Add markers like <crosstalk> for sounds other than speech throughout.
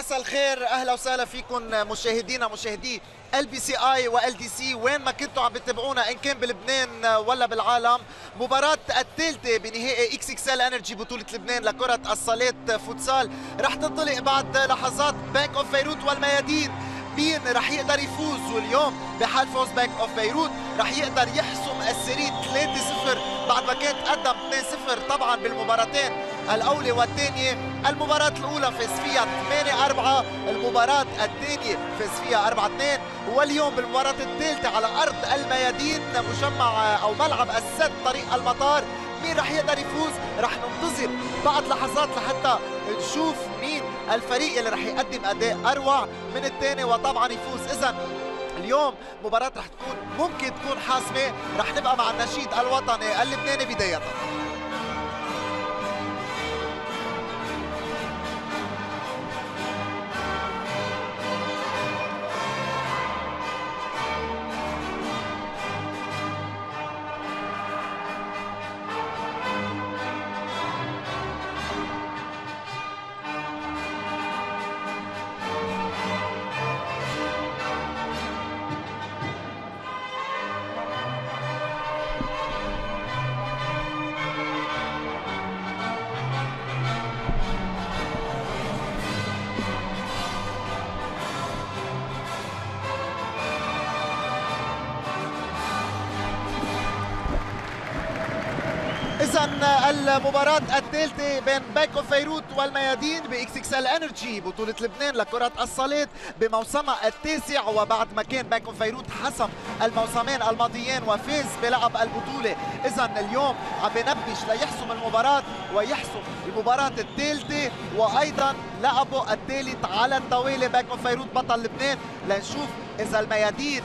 مساء الخير أهلا وسهلا فيكم مشاهدينا مشاهدي ال بي سي اي وال دي سي وين ما كنتوا عم بتتابعونا إن كان بلبنان ولا بالعالم. مباراة الثالثة بنهائي إكس إكس إل انرجي بطولة لبنان لكرة الصالات فوتسال. رح تنطلق بعد لحظات Bank of Beirut والميادين. مين رح يقدر يفوز واليوم بحال فوز Bank of Beirut رح يقدر يحسم ال série 3-0 بعد ما كان تقدم 2-0 طبعا بالمباراتين. الأولى والثانية. المباراة الأولى فاز فيها 8 4 المباراة الثانية فاز فيها 4 2 واليوم بالمباراة الثالثة على أرض الميادين مجمع أو ملعب السد طريق المطار. مين رح يقدر يفوز؟ رح ننتظر بعد لحظات لحتى نشوف مين الفريق اللي رح يقدم أداء أروع من الثاني وطبعا يفوز. اذا اليوم مباراة رح تكون ممكن تكون حاسمة. رح نبقى مع النشيد الوطني اللبناني بداية. المباراة الثالثة بين Bank of Beirut والميادين باكس إكس ال انرجي بطولة لبنان لكرة الصالات بموسمها التاسع. وبعد ما كان Bank of Beirut حسم الموسمين الماضيين وفاز بلقب البطولة اذا اليوم عم بنبش ليحسم المباراة ويحسم المباراة الثالثة. وأيضا لقبه الثالث على التوالي of Beirut بطل لبنان. لنشوف إذا الميادين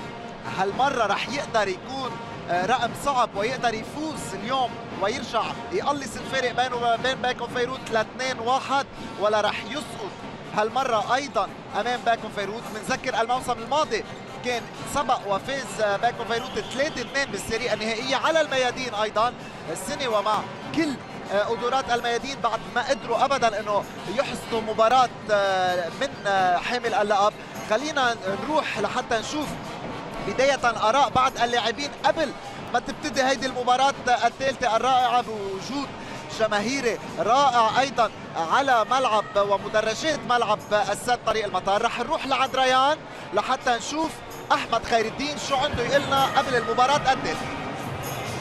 هالمرة رح يقدر يكون رقم صعب ويقدر يفوز اليوم ويرجع يقلص الفارق بينه وبين Bank of Beirut ل 2 1 ولا رح يسقط. هالمرة أيضا أمام Bank of Beirut بنذكر الموسم الماضي كان سبق وفاز Bank of Beirut 3 2 بال série النهائية على الميادين أيضا. السنة ومع كل قدرات الميادين بعد ما قدروا ابدا إنه يحصدوا مباراة من حامل اللقب. خلينا نروح لحتى نشوف بداية آراء بعض اللاعبين قبل ما تبتدي هيدي المباراة الثالثة الرائعة بوجود جماهيري رائع أيضا على ملعب ومدرجات ملعب السد طريق المطار. رح نروح لعند ريان لحتى نشوف أحمد خير الدين شو عنده يقلنا قبل المباراة الثالثة.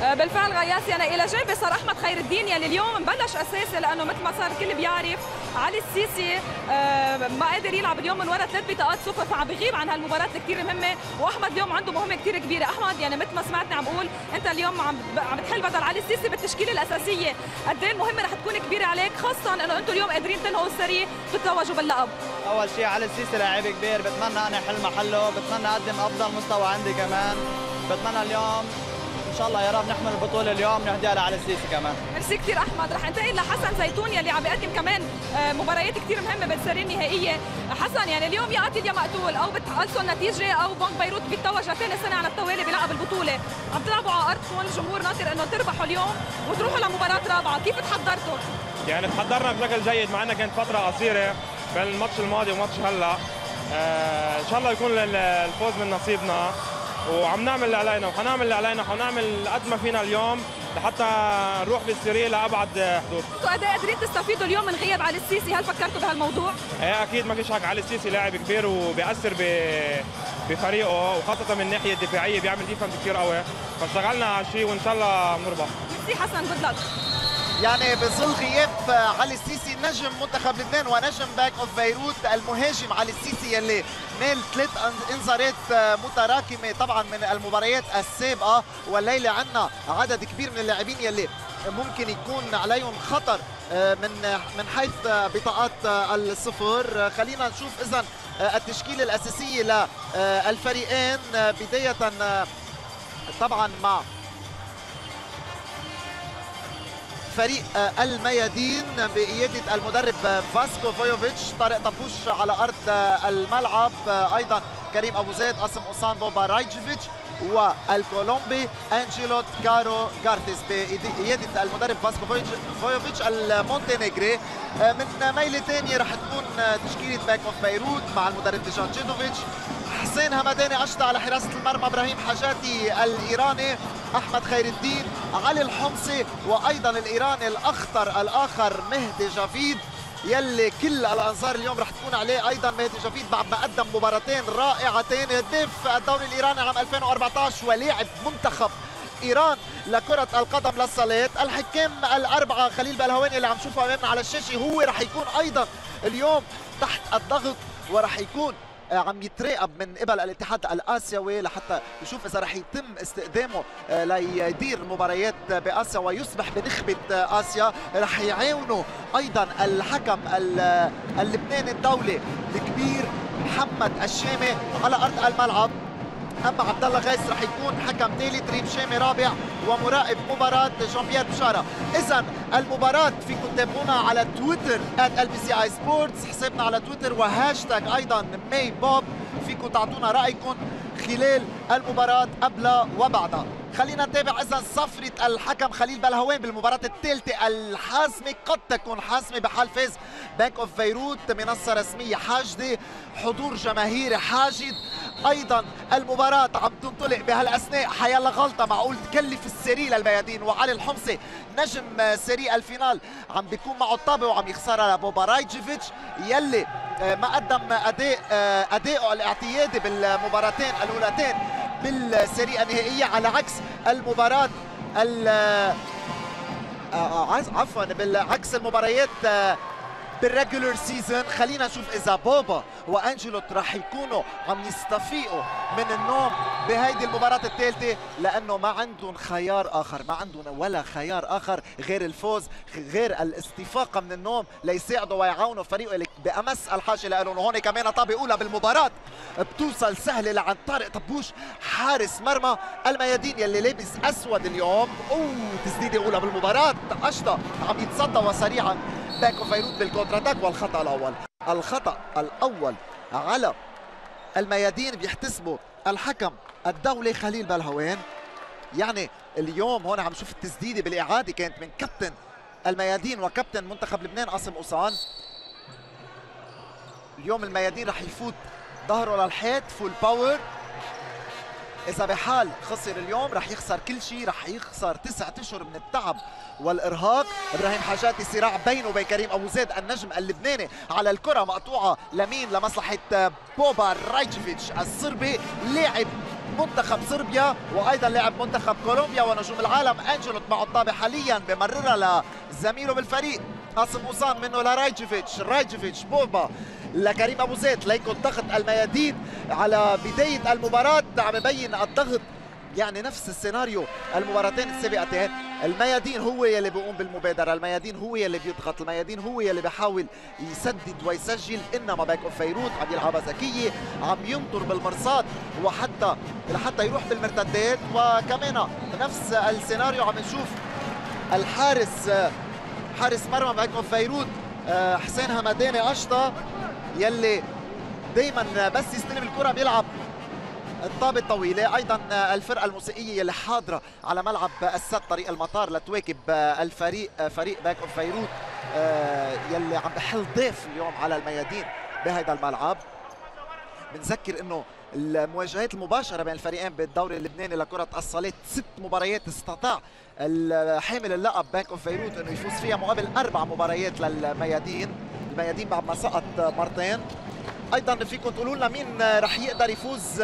بالفعل غياسي أنا إلى جانبي صار أحمد خير الدين. يلي اليوم مبلش اساسي لأنه مثل ما صار الكل بيعرف علي السيسي ما قادر يلعب اليوم من وراء ثلاث بطاقات صفر فعم بغيب عن هالمباراة الكثير مهمة. وأحمد اليوم عنده مهمة كثير كبيرة. أحمد يعني مثل ما سمعتني عم بقول أنت اليوم عم عم بتحل بدل علي السيسي بالتشكيلة الأساسية. قد إيه المهمة رح تكون كبيرة عليك؟ خاصة إنه أنتم اليوم قادرين تنهوا السري تتوجوا باللقب. أول شيء علي السيسي لاعب كبير. بتمنى أنا أحل محله. بتمنى أقدم أفضل مستوى عندي كمان. بتمنى اليوم إن شاء الله يا رب نحمل البطولة اليوم نهديها لعلي السيسي كمان. ميرسي كثير أحمد رح انتقل لحسن زيتون يلي عم بيقدم كمان مباريات كثير مهمة بالسيري النهائية. حسن يعني اليوم يا قتل يا مقتول أو بتقلصوا النتيجه أو بنك بيروت بيتوج لثاني سنة على التوالي بلعب البطولة. عم تلعبوا على ارض هون الجمهور ناطر إنه تربحوا اليوم وتروحوا لمباراة رابعة. كيف تحضرتوا؟ يعني تحضرنا بشكل جيد مع إنها كانت فترة قصيرة بين الماتش الماضي وماتش هلأ. آه إن شاء الله يكون الفوز من نصيبنا. وعم نعمل اللي علينا وحنعمل اللي علينا وحنعمل قد ما فينا اليوم لحتى نروح بال série لأبعد حدود. أنتوا قد إيه قادرين تستفيدوا اليوم من غياب علي السيسي، هل فكرتوا بهالموضوع؟ إيه أكيد ما فيش حق علي السيسي لاعب كبير وبيأثر بفريقه وخاصة من الناحية الدفاعية بيعمل ديفنس كثير قوي، فاشتغلنا على شيء وإن شاء الله بنربح. ميرسي حسن جود لك. يعني بظل غياب علي السيسي نجم منتخب لبنان ونجم باك أوف بيروت المهاجم علي السيسي يلي نال ثلاث انذارات متراكمة طبعا من المباريات السابقة. والليلة عندنا عدد كبير من اللاعبين يلي ممكن يكون عليهم خطر من من حيث بطاقات الصفر. خلينا نشوف اذا التشكيلة الأساسية للفريقين بداية طبعا مع فريق الميادين بقيادة المدرب فاسكو فويوفيتش. طارق طبوش على أرض الملعب. أيضا كريم أبو زيد قاسم قصان بوبا رايجيفيتش والكولومبي انجيلو كارو غارتيس بقياده المدرب فاسكو فويوفيتش المونتينيغري. آه، من ميله ثانية رح تكون تشكيلة Bank of Beirut مع المدرب ديجان جيدوفيتش حسين همداني أشطى على حراسة المرمى إبراهيم حاجاتي الإيراني أحمد خير الدين علي الحمصي وأيضا الإيراني الأخطر الآخر مهدي جافيد. يلي كل الأنظار اليوم رح تكون عليه أيضا مهدي جافيد بعد ما قدم مباراتين رائعتين. هداف الدوري الإيراني عام 2014 ولاعب منتخب إيران لكرة القدم للصالات. الحكام الأربعة خليل بلهواني اللي عم نشوفه امامنا على الشاشة هو رح يكون أيضا اليوم تحت الضغط ورح يكون عم يتراقب من قبل الاتحاد الآسيوي لحتى يشوف إذا رح يتم استخدامه آه، ليدير مباريات بآسيا ويصبح بنخبة آسيا. رح يعاونه أيضا الحكم اللبناني الدولي الكبير محمد الشامي على أرض الملعب. أما عبد الله غيث رح يكون حكم ثالث ريم شامي رابع ومراقب مباراة جان بيير بشارة. اذا المباراة فيكم تتابعونا على تويتر @lbci sports حسابنا على تويتر وهاشتاج أيضا ماي بوب فيكم تعطونا رأيكم. خلال المباراة قبل وبعدها. خلينا نتابع إذا صفرة الحكم خليل بلهوان بالمباراة الثالثة الحاسمة. قد تكون حاسمة بحال فاز Bank of Beirut منصة رسمية حاشدة. حضور جماهيري حاشد أيضا المباراة عم تنطلق بهالأثناء. حيالله غلطة معقول تكلف ال series للميادين وعلي الحمصي نجم series ال final. عم بيكون معه الطابة وعم يخسرها لبوبا رايجيفيتش. يلي ما قدم أداء آه، اداؤه الاعتيادي بالمباراتين الأولتين بال series النهائية على عكس المباراة آه، عفوا بالعكس المباريات بال regular season خلينا نشوف إذا بوبا وانجلوت راح يكونوا عم يستفيقوا من النوم بهيدي المباراة الثالثة لأنه ما عندهم خيار آخر ما عندهم ولا خيار آخر غير الفوز غير الاستفاقة من النوم ليساعدوا ويعاونوا فريقه اللي بأمس الحاجة لهم وهون كمان طابة أولى بالمباراة بتوصل سهلة لعند طارق طبوش حارس مرمى الميادين يلي لابس أسود اليوم. أوه تسديدة أولى بالمباراة. أشطى عم يتصدى وسريعا. Bank of Beirut بال counter attack والخطأ الأول. الخطأ الأول على الميادين بيحتسبوا الحكم الدولي خليل بلهوان يعني اليوم هون عم نشوف التسديدة بالإعادة. كانت من كابتن الميادين وكابتن منتخب لبنان قاسم قوصان اليوم الميادين رح يفوت ظهره للحيط full power إذا بحال خسر اليوم رح يخسر كل شيء رح يخسر تسعة أشهر من التعب والإرهاق. إبراهيم حاجاتي صراع بينه وبين كريم أبو زيد النجم اللبناني على الكرة مقطوعة لمين؟ لمصلحة بوبا رايتشيفيتش الصربي لاعب منتخب صربيا وأيضا لاعب منتخب كولومبيا ونجوم العالم. أنجلوت معه الطابة حاليا بمررها لزميله بالفريق قاسم قوصان منه لرايجيفيتش. رايجيفيتش بوبا لكريم أبو زيد. ليكو ضغط الميادين على بداية المباراة. عم يبين الضغط يعني نفس السيناريو المباراتين السابقتين الميادين هو يلي بيقوم بالمبادرة. الميادين هو يلي بيضغط. الميادين هو يلي بيحاول يسدد ويسجل. إنما Bank of Beirut عم يلعبها ذكية عم ينطر بالمرصاد وحتى لحتى يروح بالمرتدات. وكمان نفس السيناريو عم نشوف الحارس حارس مرمى of Beirut حسين همداني أشطة يلي دايما بس يستلم الكرة بيلعب الطابة الطويلة. أيضا الفرقة الموسيقية اللي حاضرة على ملعب السد طريق المطار لتواكب الفريق فريق Bank of Beirut يلي عم بحل ضيف اليوم على الميادين بهذا الملعب. بنذكر إنه المواجهات المباشرة بين الفريقين بالدوري اللبناني لكرة الصالات ست مباريات استطاع حامل اللقب Bank of Beirut إنه يفوز فيها مقابل أربع مباريات للميادين. الميادين بعد ما سقط مرتين. أيضا فيكم تقولوا لنا مين رح يقدر يفوز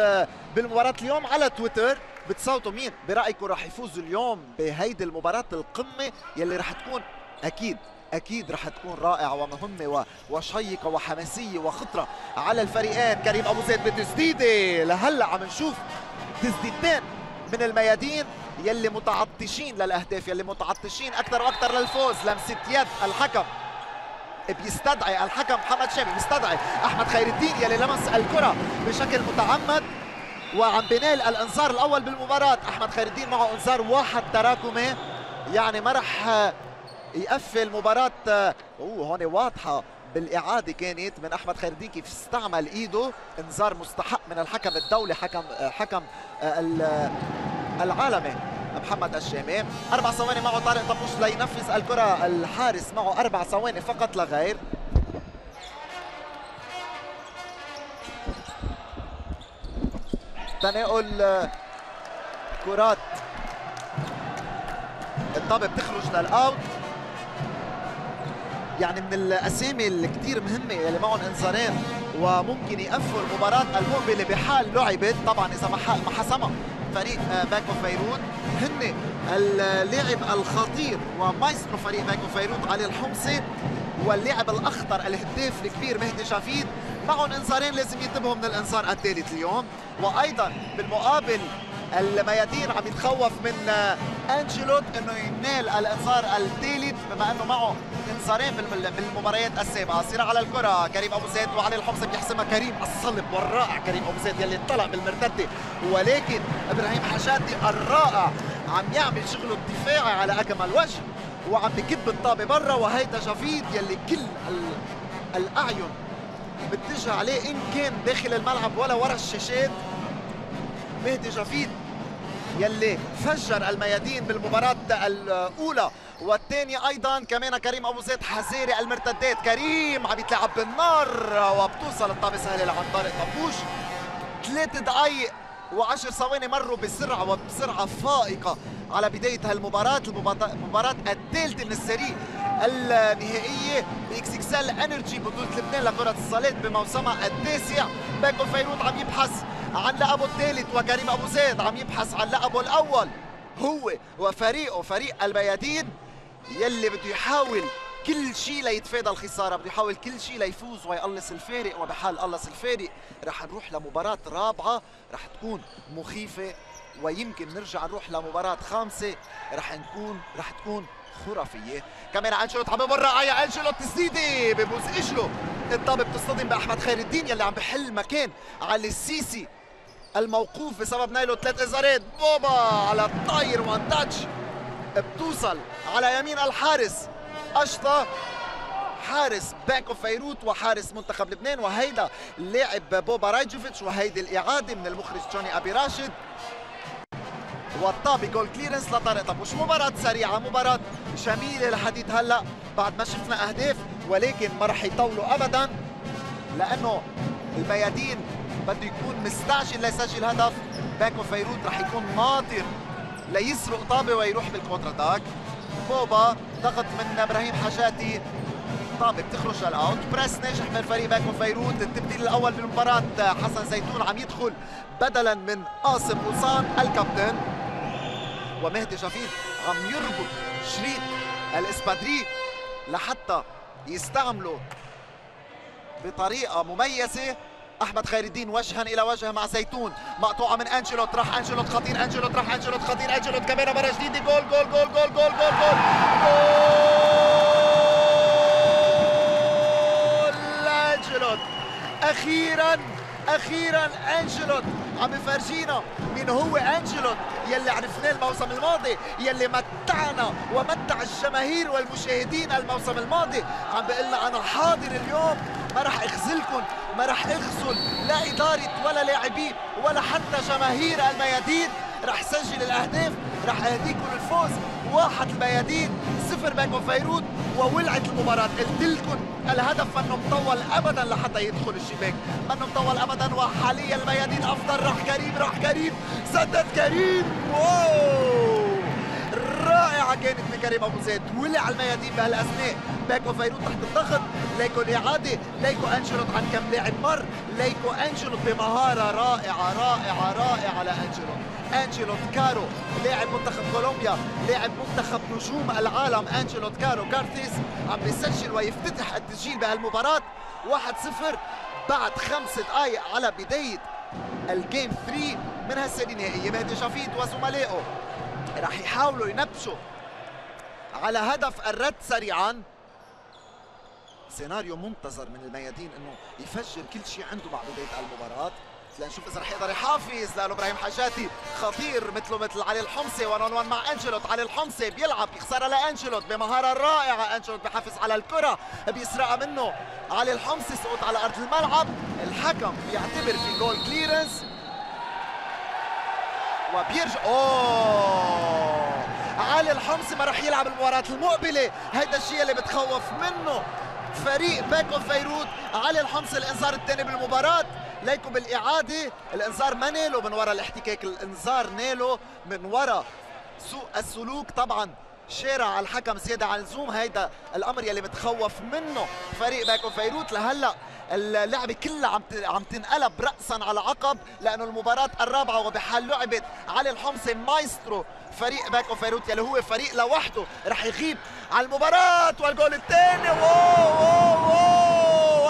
بالمباراة اليوم على تويتر. بتصوتوا مين؟ برأيكم رح يفوز اليوم بهيدي المباراة القمة يلي رح تكون أكيد أكيد رح تكون رائعة ومهمة وشيقة وحماسية وخطرة على الفريقين. كريم أبو زيد بتسديدة. لهلأ عم نشوف تسديدتين. من الميادين يلي متعطشين للأهداف يلي متعطشين أكثر وأكثر للفوز. لمسة يد الحكم. بيستدعي الحكم محمد شامي بيستدعي أحمد خير الدين يلي لمس الكرة بشكل متعمد. وعم بينال الإنذار الأول بالمباراة. أحمد خير الدين معه إنذار واحد تراكمي. يعني ما رح يقفل مباراة. أوه هون واضحة. بالإعادة كانت من أحمد خير الدين كيف استعمل إيده. انذار مستحق من الحكم الدولي حكم حكم العالمي محمد الشامي. أربع ثواني معه طارق طبوش لينفذ الكرة. الحارس معه أربع ثواني فقط لا غير. تناول كرات. الطابه بتخرج للأوت. يعني من الأسامي الكثير مهمة اللي معهم إنذارين وممكن يقفوا المباراة المقبلة بحال لعبت. طبعا إذا ما حسمها. فريق Bank of Beirut هن اللاعب الخطير ومايسترو فريق Bank of Beirut علي الحمصي واللاعب الأخطر الهداف الكبير مهدي جافيد معهم إنذارين لازم ينتبهوا من الإنذار الثالث اليوم. وأيضا بالمقابل الميادين عم يتخوف من انجلوت إنه ينال الانذار الثالث بما إنه معه انذارين بالمباريات السابقه صراع على الكرة كريم أبو زيد وعلي الحمص بيحسمها. كريم الصلب والرائع كريم أبو زيد يلي انطلق بالمرتدة. ولكن إبراهيم حشاتي الرائع عم يعمل شغله الدفاعي على أكمل وجه وعم بكب الطابة برا. وهيدا جافيد يلي كل الأعين متجهه عليه إن كان داخل الملعب ولا ورا الشاشات. مهدي جافيد يلي فجر الميادين بالمباراة الأولى. والثانية أيضا كمان كريم أبو زيد حذاري المرتدات. كريم عم يتلعب بالنار وبتوصل الطابة سهلة لعند طارق طبوش ثلاث دقايق وعشر ثواني مروا بسرعة وبسرعة فائقة على بداية هالمباراة. المباراة الثالثة من ال series النهائية باكس اكسل إنرجي بطولة لبنان لكرة الصالات بموسمها التاسع. Bank of Beirut عم يبحث عن لقبه الثالث وكريم أبو زيد عم يبحث عن لقبه الأول. هو وفريقه فريق الميادين يلي بده يحاول كل شيء ليتفادى الخسارة بده يحاول كل شيء ليفوز ويقلص الفارق. وبحال قلص الفارق رح نروح لمباراة رابعة رح تكون مخيفة ويمكن نرجع نروح لمباراة خامسة. رح نكون رح تكون خرافية. كمان أنجلوت عم بمر على أنجلوت تسديده ببوز إجره. الطابة بتصطدم بأحمد خير الدين يلي عم بحل مكان علي السيسي الموقوف بسبب نيله ثلاث إنذارات. بوبا على الطاير one touch. بتوصل على يمين الحارس. أشطة. حارس Bank of Beirut وحارس منتخب لبنان. وهيدا اللاعب بوبا رايجوفيتش. وهيدي الإعادة من المخرج جوني أبي راشد. والطابي goal clearance لطارق طبوش مباراة سريعة؟ مباراة جميلة لحديت هلا بعد ما شفنا أهداف ولكن ما رح يطولوا ابدا لأنه الميادين بده يكون مستعجل ليسجل هدف. Bank of Beirut رح يكون ناطر ليسرق طابة ويروح بال counter attack. بوبا ضغط من إبراهيم حاجاتي. طابة بتخرج لل out. press ناجح من فريق Bank of Beirut التبديل الأول بالمباراة حسن زيتون عم يدخل بدلا من قاسم قوصان الكابتن. ومهدي شفيق عم يربط شريط ال espadrille لحتى يستعمله بطريقة مميزة. أحمد خير الدين وجها إلى وجه مع زيتون. مقطوعة من انجلوت راح انجلوت خطير انجلوت راح انجلوت خطير انجلوت كمان مرة جديدة. goal goal goal goal goal goal goal, goal انجلوت أخيرا أخيرا انجلوت عم يفرجينا مين هو انجلوت يلي عرفناه الموسم الماضي يلي متعنا ومتع الجماهير والمشاهدين الموسم الماضي. عم بيقول لنا أنا حاضر اليوم ما راح أخذلكم ما راح أخذل لا إدارة ولا لاعبين ولا حتى جماهير الميادين. راح سجل الأهداف راح أهديكم الفوز. واحد الميادين صفر Bank of Beirut وولعت المباراة. قلت لكم الهدف منه مطول ابدا لحتى يدخل الشباك. منه مطول ابدا وحاليا الميادين أفضل. راح كريم راح كريم. سدد كريم. wow! رائعة كانت من كريم أبو زيد. ولع الميادين بهالأثناء. Bank of Beirut تحت الضغط. ليكو الاعادة ليكو انجلوت عن كم لاعب مر. ليكو انجلوت بمهارة رائعة رائعة رائعة لانجلوت انجلوت كارو لاعب منتخب كولومبيا لاعب منتخب نجوم العالم انجلوت كارو. كارتيس عم بيسجل ويفتتح التسجيل بهالمباراة. 1-0 بعد خمس دقائق على بداية ال game 3 من هال series النهائية. مهدي جافيد وزملائه راح يحاولوا ينبشوا على هدف الرد سريعا. سيناريو منتظر من الميادين إنه يفجر كل شيء عنده مع بداية المباراة. لنشوف إذا رح يقدر يحافظ. لأنه إبراهيم حاجاتي خطير مثله مثل علي الحمصي. 1 1 مع انجلوت علي الحمصي بيلعب بيخسرها لانجلوت بمهارة رائعة. انجلوت بحافظ على الكرة بيسرقها منه. علي الحمصي سقوط على أرض الملعب. الحكم بيعتبر في goal clearance وبيرجع أوه! علي الحمصي ما راح يلعب المباراة المقبلة. هيدا الشيء اللي بتخوف منه. فريق Bank of Beirut علي الحمصي الإنذار الثاني بالمباراة. ليكو بالإعادة. الإنذار ما نيله من وراء الاحتكاك الإنذار نيله من وراء سوء السلوك. طبعا شارع على الحكم زيادة عن اللزوم هيدا الأمر يلي متخوف منه فريق Bank of Beirut. لهلأ اللعبة كلها عم عم تنقلب رأسا على عقب لأنه المباراة الرابعة وبحال لعبت علي الحمصي مايسترو فريق Bank of Beirut يلي هو فريق لوحده رح يغيب على المباراة. والجول الثاني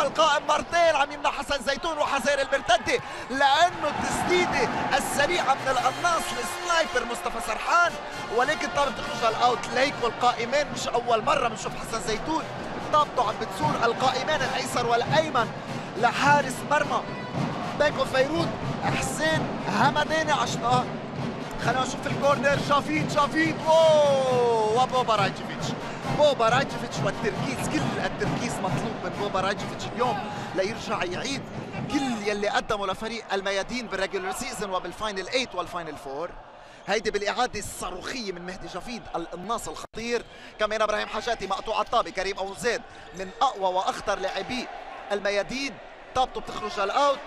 والقائم مرتين عم يمنع حسن زيتون وحذار المرتدة لأنه التسديدة السريعة من القناص ال sniper مصطفى سرحان. ولكن طابت تخرج لل out ليك والقائمين مش أول مرة بنشوف حسن زيتون. طابته عم بتزور القائمان الأيسر والأيمن لحارس مرمى. Bank of Beirut حسين همداني عشنا. خلينا نشوف ال corner. جافيد جافيد أوه وبوبا رايتشيفيتش بوبا رايتشيفيتش والتركيز كل التركيز مطلوب من بوبا رايتشيفيتش اليوم ليرجع يعيد كل يلي قدمه لفريق الميادين بال regular season وبال final 8 وال final 4 هيدي بالإعادة الصاروخية من مهدي جافيد القناص الخطير. كمان إبراهيم حاجاتي مقطوع الطابه كريم أبو زيد من أقوى وأخطر لاعبي الميادين. طابته بتخرج لل out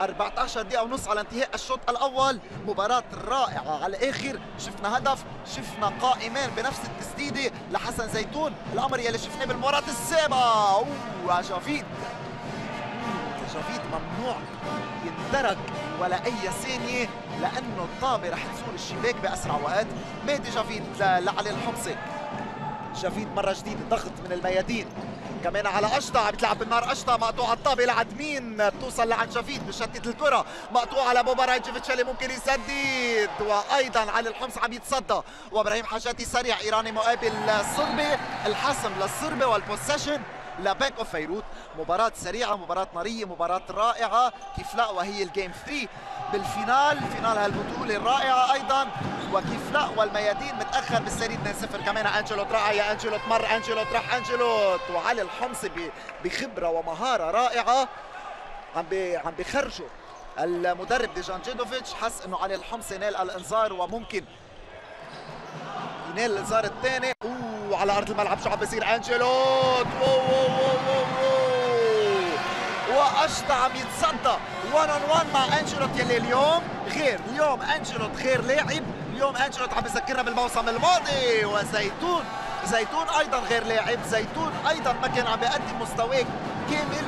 14 دقيقة ونص على انتهاء الشوط الأول. مباراة رائعة على الآخر. شفنا هدف شفنا قائمين بنفس التسديدة لحسن زيتون. الأمر يلي شفناه بالمباراة السابقة أوه جافيد جافيد ممنوع ينترك ولا أي ثانية لأنه الطابة رح تزور الشباك بأسرع وقت. مهدي جافيد لعلي الحمصي. جافيد مرة جديدة ضغط من الميادين. كمان على اشطا عم بتلعب بالنار اشطا مقطوع الطابة لعند مين؟ بتوصل لعند جافيد بشتت الكرة مقطوع على بوبا رايتشيفيتش اللي ممكن يسدد وأيضا علي الحمصي عم يتصدى وإبراهيم حاجاتي سريع إيراني مقابل صربي الحسم للصربي وال possession ل Bank of Beirut مباراة سريعة مباراة نارية مباراة رائعة. كيف لا؟ وهي ال game 3 بال final final هالبطولة الرائعة أيضا. وكيف لا؟ والميادين متأخر بال series. 2-0 كمان. أنجلوت راح يا أنجلوت مر أنجلوت راح أنجلوت. وعلي الحمصي بخبرة ومهارة رائعة. عم عم بخرجوا المدرب ديجان جيدوفيتش. حس إنه علي الحمصي نال الإنذار وممكن ينال الانذار الثاني. وعلى أرض الملعب شو عم بيصير انجلوت واشطا عم يتصدى 1 on 1 مع أنجلوت يلي اليوم غير. اليوم أنجلوت غير لاعب. اليوم أنجلوت عم بذكرنا بالموسم الماضي. وزيتون زيتون أيضا غير لاعب. زيتون أيضا ما كان عم بيقدم مستواه كامل.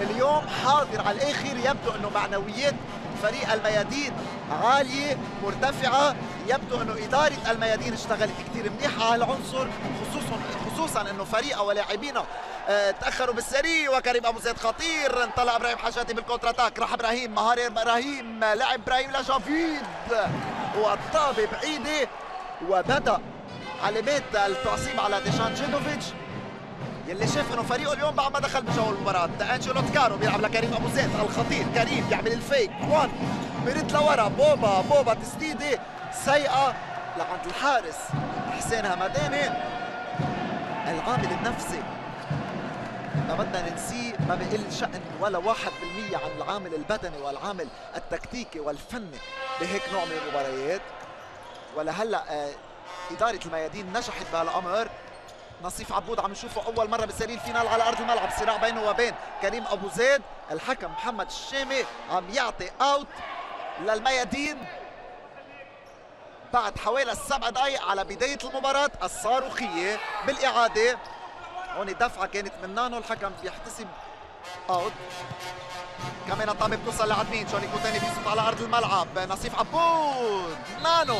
اليوم حاضر على الآخر. يبدو إنه معنويات فريق الميادين عالية مرتفعة. يبدو إنه إدارة الميادين اشتغلت كثير منيح على العنصر خصوصا خصوصا إنه فريقه ولاعبينه آه تأخروا بال series. وكريم أبو زيد خطير انطلق إبراهيم حاجاتي بال counter attack. راح إبراهيم مهاري إبراهيم لعب إبراهيم لجافيد والطابة بعيدة وبدأ علامات التعصيب على ديجان جيدوفيتش يلي شاف إنه فريقه اليوم بعد ما دخل بجو المباراة. انجلوت كارو بيلعب لكريم أبو زيد الخطير. كريم بيعمل ال fake. 1 برد لورا بوبا بوبا تسديدة سيئة لعند الحارس حسين همداني. العامل النفسي. ما بدنا ننسيه ما بقل شأن ولا واحد بالمية عن العامل البدني والعامل التكتيكي والفني بهيك نوع من المباريات. ولهلا آه، إدارة الميادين نجحت بهالأمر. نصيف عبود عم نشوفه أول مرة بسرير الفينال على أرض الملعب صراع بينه وبين كريم أبو زيد. الحكم محمد الشامي عم يعطي اوت للميادين. بعد حوالي السبع دقائق على بداية المباراة الصاروخية بالإعادة. هون دفعه كانت من نانو الحكم بيحتسب. أوت. كمان الطابه بتوصل لعند مين؟ جوني كوتاني بيصوت على أرض الملعب. نصيف عبود. نانو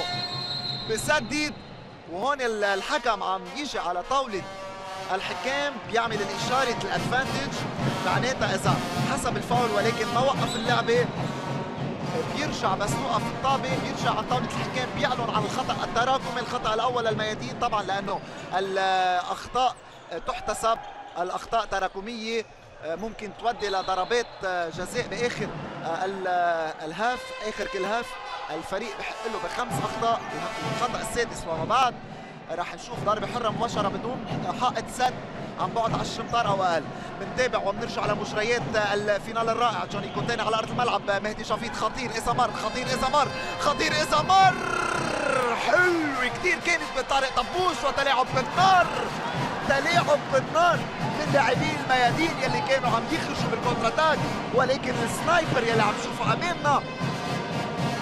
بسدد. وهون الحكم عم يجي على طاولة الحكام بيعمل الإشارة ال advantage. معناتها إذا حسب الفاول ولكن ما وقف اللعبة. بيرجع بس نوقف الطابة بيرجع على طاولة الحكام بيعلن عن الخطأ التراكمي الخطأ الأول للميادين طبعا لأنه الأخطاء تحتسب الأخطاء تراكمية آه، ممكن تودي لضربات جزاء بآخر ال half آخر كل half. الفريق بحق له بخمس أخطاء الخطا السادس وما بعد راح نشوف ضربة حرة مباشرة بدون حائط سد. عن بعد 10 امتار أو أقل بنتابع وبنرجع لمجريات ال final الرائع. جوني كوتاني على أرض الملعب. مهدي شفيق خطير إذا مر خطير إذا مر خطير إذا مر. حلو كثير كانت بطارق طبوش وتلاعب بالنار. تلاعب بالنار من لاعبي الميادين يلي كانوا عم يخرجوا بال contre-attaque. ولكن ال sniper يلي عم نشوفه أمامنا.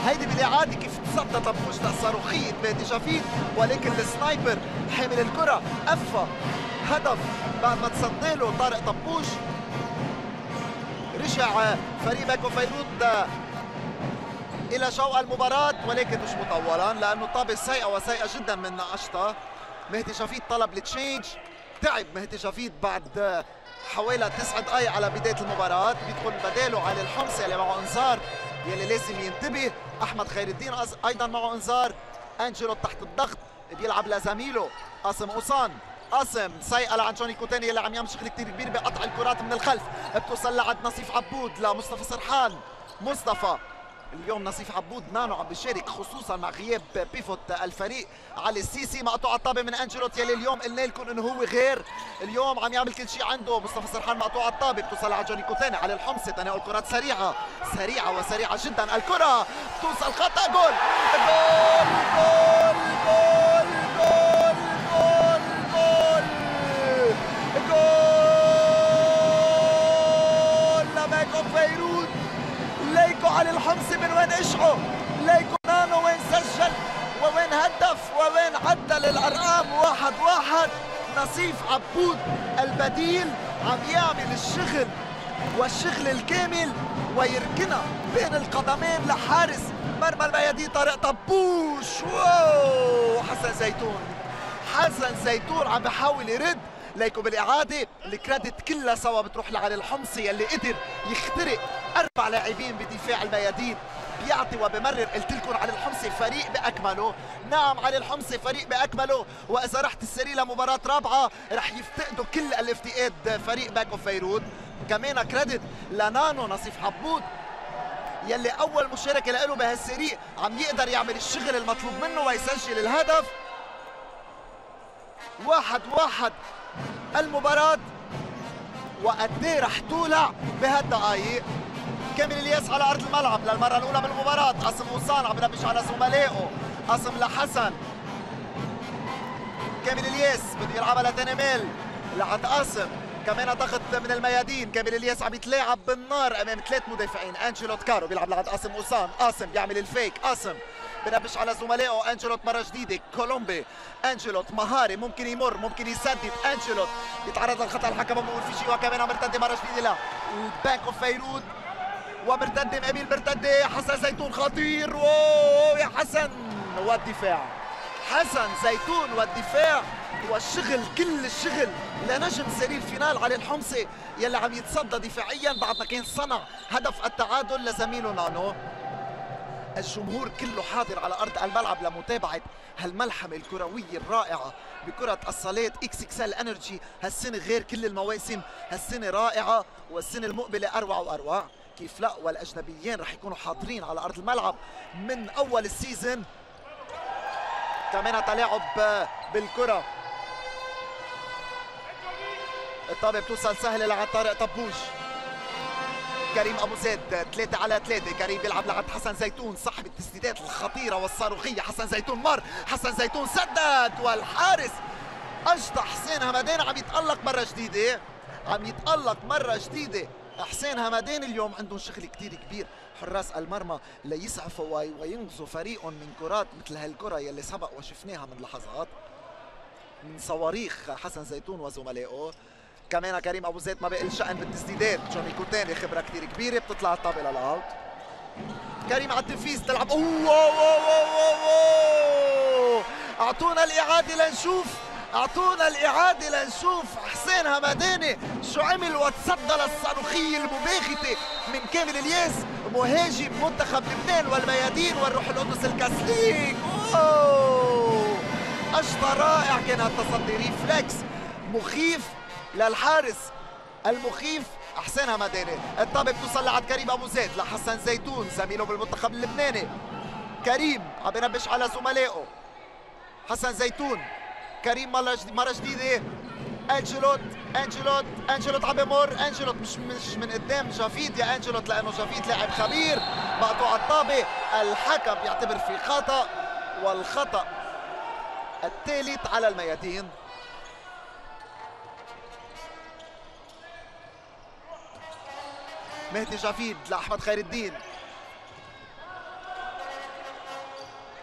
هيدي بالاعاده كيف تصدى طبوش صاروخية مهدي شفيق. ولكن السنايبر حامل الكرة افى هدف بعد ما تصدي له طارق طبوش. رجع فريق باكو فيروت إلى شوق المباراة ولكن مش مطولا لأنه طابة سيئة وسيئة جدا من نقشتها مهدي شفيد طلب التشينج تعب مهدي شفيد بعد حوالي تسع دقائق على بداية المباراة. بيدخل بداله علي الحمصي اللي معه انذار يلي لازم ينتبه. أحمد خير الدين أيضا معه انذار أنجلو تحت الضغط بيلعب لزميله قاسم قوصان قاسم سيئة عن جوني كوتاني اللي عم يعمل شغل كثير كبير بقطع الكرات من الخلف. بتوصل لعند نصيف عبود لمصطفى سرحان. مصطفى اليوم نصيف عبود نانو عم بيشارك خصوصا مع غياب بيفوت الفريق. علي السيسي مقطوع الطابة من انجلوت يلي اليوم قلنا لكم إنه هو غير. اليوم عم يعمل كل شيء عنده. مصطفى سرحان مقطوع الطابة. بتوصل على جوني كوتاني على الحمصي تناول كرات سريعة. سريعة وسريعة جدا. الكرة بتوصل خطا goal goal! goal! goal! goal goal goal goal ل Bank of Beirut ليكو علي الحمصي من وين اشعوا ليكو نانو وين سجل؟ ووين هدف؟ ووين عدل الارقام واحد واحد. نصيف عبود البديل عم يعمل الشغل والشغل الكامل ويركنها بين القدمين لحارس مرمى الميادين طارق طبوش. wow! حسن زيتون. حسن زيتون عم بحاول يرد. ليكو بالإعادة. ال credit كلها سوا بتروح لعلي الحمصي يلي قدر يخترق أربع لاعبين بدفاع الميادين. بيعطي وبمرر. قلت لكم علي الحمصي فريق بأكمله. نعم علي الحمصي فريق بأكمله. وإذا راحت ال série لمباراة رابعة رح يفتقدوا كل الافتقاد فريق Bank of Beirut كمان كريدت لنانو نصيف حبود يلي أول مشاركة له بهالسري عم يقدر يعمل الشغل المطلوب منه ويسجل الهدف. واحد واحد. المباراة. وقد إيه رح تولع بهالدقايق؟ كامل الياس على أرض الملعب للمرة الأولى بالمباراة قاسم وصان عم يلبش على زملائه. قاسم لحسن. كامل الياس بده يلعبها لتنميل لعند قاسم. كمان ضغط من الميادين. كامل الياس عم يتلاعب بالنار أمام ثلاث مدافعين. انجلو تكارو بيلعب لعند قاسم قوصان قاسم بيعمل ال fake. قاسم بنبش على زملائه. انجلوت مرة جديدة. كولومبي. انجلوت مهاري. ممكن يمر. ممكن يسدد. انجلوت يتعرض للخطأ الحكم بقول في شيء وكمان مرتده مرة جديدة. لا. ال Bank of Beirut ومرتده مقابل مرتده حسن زيتون خطير. wow يا حسن. والدفاع. حسن زيتون والدفاع. والشغل كل الشغل. لنجم série ال final علي الحمصي. يلي عم يتصدى دفاعيا بعد ما كان صنع. هدف التعادل لزميله نانو الجمهور كله حاضر على أرض الملعب لمتابعة هالملحمة الكروية الرائعة بكرة الصالات إكس إكس إل إنرجي. هالسنة غير كل المواسم هالسنة رائعة والسنة المقبلة أروع وأروع. كيف لا؟ والأجنبيين رح يكونوا حاضرين على أرض الملعب من أول السيزون كمان تلاعب بالكرة. الطابة بتوصل سهلة لعند طارق طبوش. كريم أبو زيد ثلاثة على ثلاثة. كريم بيلعب لعند حسن زيتون صاحب التسديدات الخطيرة والصاروخية. حسن زيتون مر حسن زيتون سدد والحارس أجدع حسين همدان. عم يتألق مرة جديدة عم يتألق مرة جديدة. حسين همدان اليوم عندهم شغل كتير كبير. حراس المرمى ليسعفوا وينقذوا فريق من كرات مثل هالكرة يلي سبق وشفناها من لحظات. من صواريخ حسن زيتون وزملائه. كمان كريم أبو زيد ما بقل شأن بالتسديدات. جوني كوتاني خبرة كثير كبيرة بتطلع الطابة للاوت كريم على التنفيذ تلعب. أوه أوه أعطونا الإعادة لنشوف. أعطونا الإعادة لنشوف. حسين همداني شو عمل وتصدى للصاروخية المباغتة من كامل الياس. مهاجم منتخب لبنان والميادين والروح القدس الكاسليك أوه. اشطر رائع كان هالتصدي ريفلكس مخيف. للحارس المخيف احسان همداني الطابه بتوصل لعند كريم أبو زيد. لحسن زيتون زميله بالمنتخب اللبناني. كريم عم بنبش على زملائه. حسن زيتون. كريم مرة جديدة. أنجلوت أنجلوت أنجلوت عم بمر أنجلوت مش مش من قدام جافيد يا أنجلوت لأنه جافيد لاعب خبير. مقطوع الطابه الحكم يعتبر في خطأ والخطأ الثالث على الميادين. مهدي جافيد لأحمد خير الدين.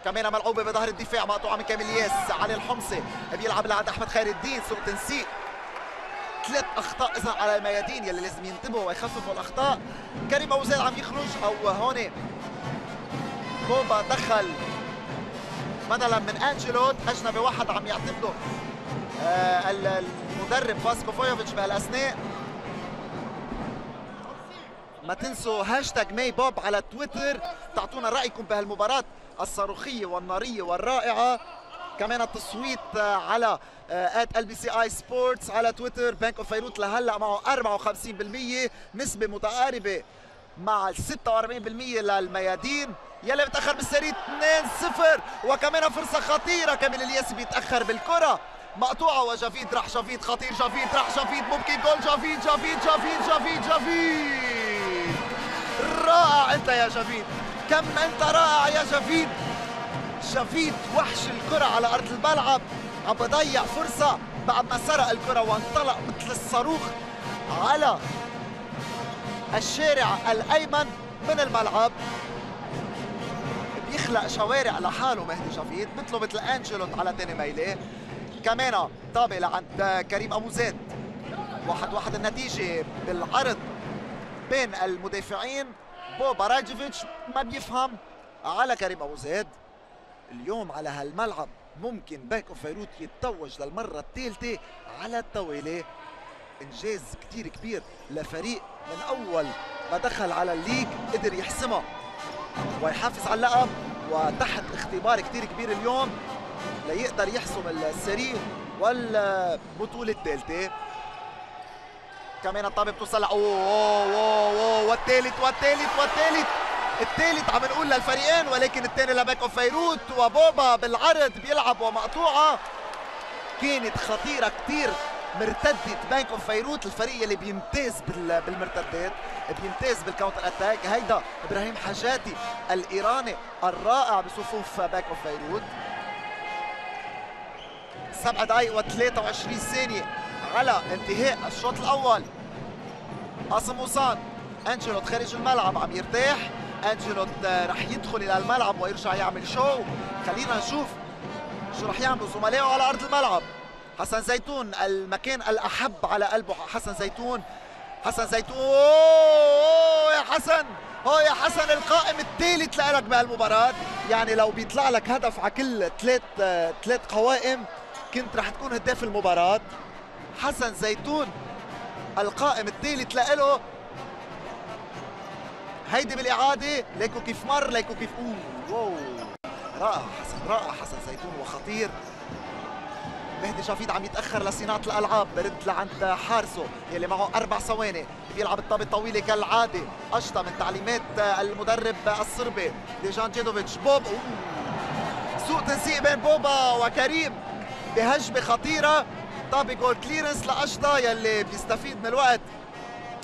كمان ملعوبة بظهر الدفاع مقطوعة من كامل ياس علي الحمصي. بيلعب لعند أحمد خير الدين سوء تنسيق. ثلاث أخطاء إذا على الميادين يلي لازم ينتبهوا ويخففوا الأخطاء. كريم أبو زيد عم يخرج أو هون. بوبا دخل بدلا من انجلوت أجنبي واحد عم يعتمده. آه المدرب فاسكو فويوفيتش بهالأثناء. ما تنسوا هاشتاج My BOB على تويتر. تعطونا رأيكم بهالمباراة الصاروخية والنارية والرائعة. كمان التصويت على at LBCI Sports على تويتر. Bank of Beirut لهلا معه 54% نسبة متقاربة مع ال 46% للميادين. يلي بتأخر بال série 2-0 وكمان فرصة خطيرة. كامل الياسي بيتأخر بالكرة. مقطوعة. وجافيد راح جافيد خطير جافيد راح جافيد ممكن جول. جافيد جافيد جافيد جافيد جافيد رائع أنت يا جافيد كم أنت رائع يا جافيد جافيد وحش الكرة على أرض الملعب. عم بضيع فرصة بعد ما سرق الكرة وانطلق مثل الصاروخ على الشارع الأيمن من الملعب. بيخلق شوارع لحاله مهدي جافيد مثله مثل أنجلوت على تاني ميلة. كمان طابة لعند كريم أبو زيد. واحد واحد النتيجة بالعرض بين المدافعين. بوبا راجيفيتش ما بيفهم. على كريم أبو زيد اليوم على هالملعب ممكن Bank of Beirut يتوج للمرة الثالثة على التوالي إنجاز كتير كبير لفريق من أول ما دخل على ال league قدر يحسمها ويحافظ على اللقب وتحت اختبار كتير كبير اليوم ليقدر يحسم ال série والبطولة الثالثة. كمان الطابة بتوصل أوه أوه والثالث والثالث والثالث الثالث عم نقول للفريقين ولكن الثاني ل Bank of Beirut. وبوبا بالعرض بيلعب ومقطوعة. كانت خطيرة كثير مرتدة Bank of Beirut. الفريق اللي بيمتاز بالمرتدات بيمتاز بال counter attack. هيدا إبراهيم حاجاتي الإيراني الرائع بصفوف Bank of Beirut. سبع دقائق و23 ثانية. على انتهاء الشوط الأول. قاسم قوصان انجلوت خارج الملعب عم يرتاح. انجلوت رح يدخل إلى الملعب ويرجع يعمل شو خلينا نشوف شو رح يعملوا زملائه على أرض الملعب. حسن زيتون المكان الأحب على قلبه. حسن زيتون حسن زيتون. أوه يا حسن. هو يا حسن القائم الثالث لك بهالمباراة. يعني لو بيطلع لك هدف على كل ثلاث ثلاث قوائم كنت رح تكون هداف المباراة. حسن زيتون القائم الثالث لإله هيدي بالإعادة. ليكو كيف مر ليكو كيف أوه واو. رائع حسن رائع حسن زيتون وخطير. مهدي شافيد عم يتأخر لصناعة الألعاب. برد لعند حارسه يلي معه أربع ثواني. بيلعب الطابة الطويلة كالعادة. اشطى من تعليمات المدرب الصربي ديجان جيدوفيتش. بوب أوه. سوء تنسيق بين بوبا وكريم. بهجمة خطيرة. طابه جول كليرنس لاشطى يلي بيستفيد من الوقت.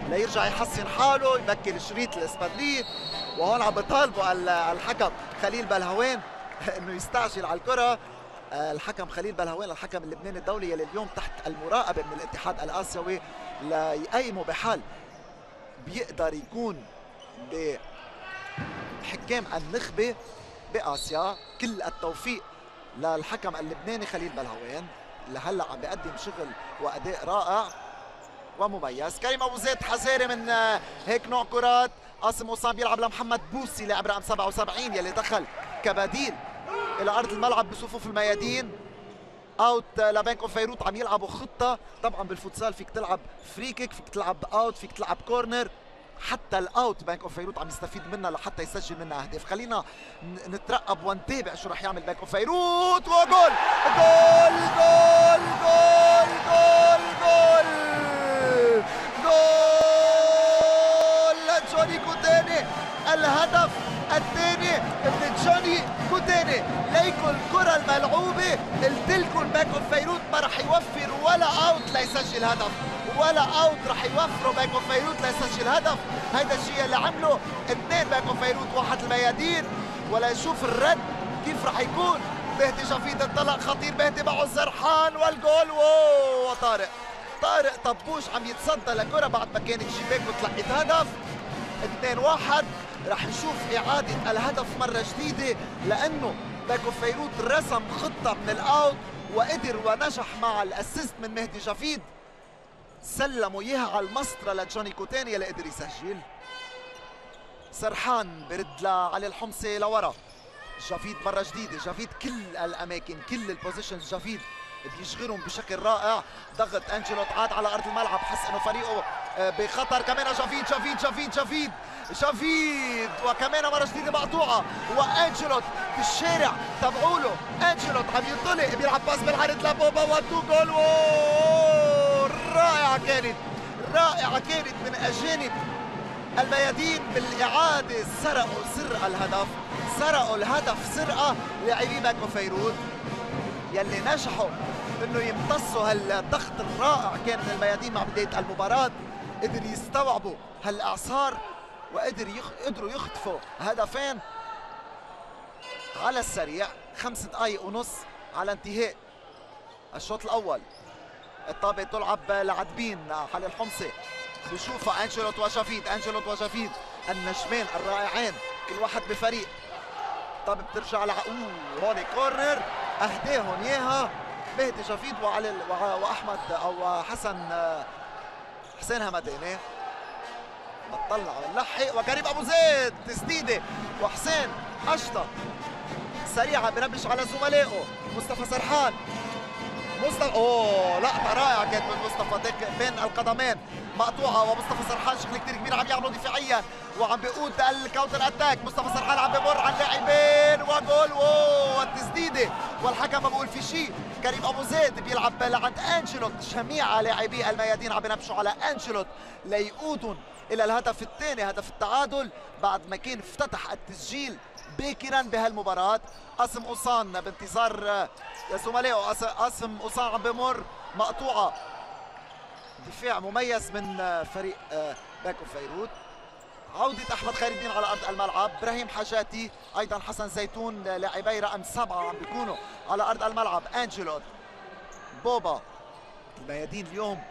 ليرجع يحسن حاله يمكن شريط الاسبانلي وهون عم بيطالبوا الحكم خليل بلهوان <laughs> إنه يستعجل على الكرة. آه، الحكم خليل بلهوان الحكم اللبناني الدولي يلي اليوم تحت المراقبة من الاتحاد الآسيوي ليقيموا بحال بيقدر يكون بحكام النخبة بآسيا. كل التوفيق للحكم اللبناني خليل بلهوان لهلا عم بيقدم شغل وأداء رائع ومميز. كريم أبو زيد حذاري من آه، هيك نوع كرات. قاسم قوصان بيلعب لمحمد بوسي لاعب رقم 77 يلي دخل كبديل إلى أرض الملعب بصفوف الميادين. out ل Bank of Beirut عم يلعبوا خطة. طبعا بالفوتسال فيك تلعب free kick فيك تلعب out فيك تلعب corner حتى ال out Bank of Beirut عم يستفيد منها لحتى يسجل منها اهداف. خلينا نترقب ونتابع شو رح يعمل Bank of Beirut و goal! goal! goal! goal! goal! goal! goal! جول! جول الهدف الثانية من جوني كوتيني ليكو الكرة الملعوبة التلكو باكو فيروت ما رح يوفر ولا أوت ليسجل هدف. ولا أوت رح يوفروا باكو فيروت ليسجل هدف. هيدا الشيء اللي عمله اثنين باكو فيروت واحد الميادين. ولا يشوف الرد كيف رح يكون. بهدي جفيد انطلق خطير بهدي معه الزرحان والجول. واو طارق. طارق طبوش عم يتصدى لكرة بعد ما كانت شباك وتلقيت هدف. 2 1 رح نشوف إعادة الهدف مرة جديدة لأنه Bank of Beirut رسم خطة من ال out وقدر ونجح مع ال assist من مهدي جافيد. سلموا إياها على المسطرة لجوني كوتاني اللي قدر يسجل. سرحان برد لعلي الحمصي لورا. جافيد مرة جديدة جافيد كل الأماكن كل ال positions بيشغلهم بشكل رائع. ضغط انجلو عاد على أرض الملعب. حس انه فريقه آه، بخطر. كمان جافيد جافيد جافيد جافيد جافيد وكمان مرة جديدة مقطوعة. وأنجلوت في الشارع. تبعوا له أنجلوت عم ينطلق بيلعب باس بالعرض لبوبا وتو جول. رائعة كانت. رائعة كانت من أجانب الميادين بالإعادة. سرقوا سر الهدف. سرقوا الهدف سرقة لاعبي Bank of Beirut يلي نجحوا إنه يمتصوا هالضغط الرائع كان من الميادين مع بداية المباراة قدر يستوعبوا هالأعصار وقدر يخ... قدروا يخطفوا هدفين على السريع خمس دقائق ونص على انتهاء الشوط الأول. الطابة تلعب لعدبين على الحمصي. بشوفها انجلوت وجافيد انجلوت وجافيد النجمين الرائعين كل واحد بفريق. طب بترجع لع هون كورنر. اهداهم اياها مهدي شفيد وعلي وأحمد أو حسن حسين همداني بتطلع ونلحق وكريم أبو زيد تسديدة. وحسين أشطر. سريعة بنبش على زملائه. مصطفى سرحان. مصطفى أوه لقطه رائعة كانت من مصطفى بين القدمين. مقطوعة ومصطفى سرحان شغل كثير كبير عم يعملوا دفاعيا وعم بيقود ال counter attack. مصطفى سرحان عم بمر على اللاعبين وجول أوه التسديدة. والحكم ما بقول في شيء كريم أبو زيد بيلعب لعند أنجلوت. جميع لاعبي الميادين عم بنبشوا على أنجلوت ليقودهم إلى الهدف الثاني هدف التعادل بعد ما كان افتتح التسجيل باكرا بهالمباراة. قاسم قوصان بانتظار زملائه. قاسم قصان عم بمر مقطوعة. دفاع مميز من فريق باكو فيروت عودة أحمد خير الدين على أرض الملعب. إبراهيم حاجاتي أيضا حسن زيتون لاعبي رقم سبعة عم بيكونوا على أرض الملعب. أنجلوت بوبا الميادين اليوم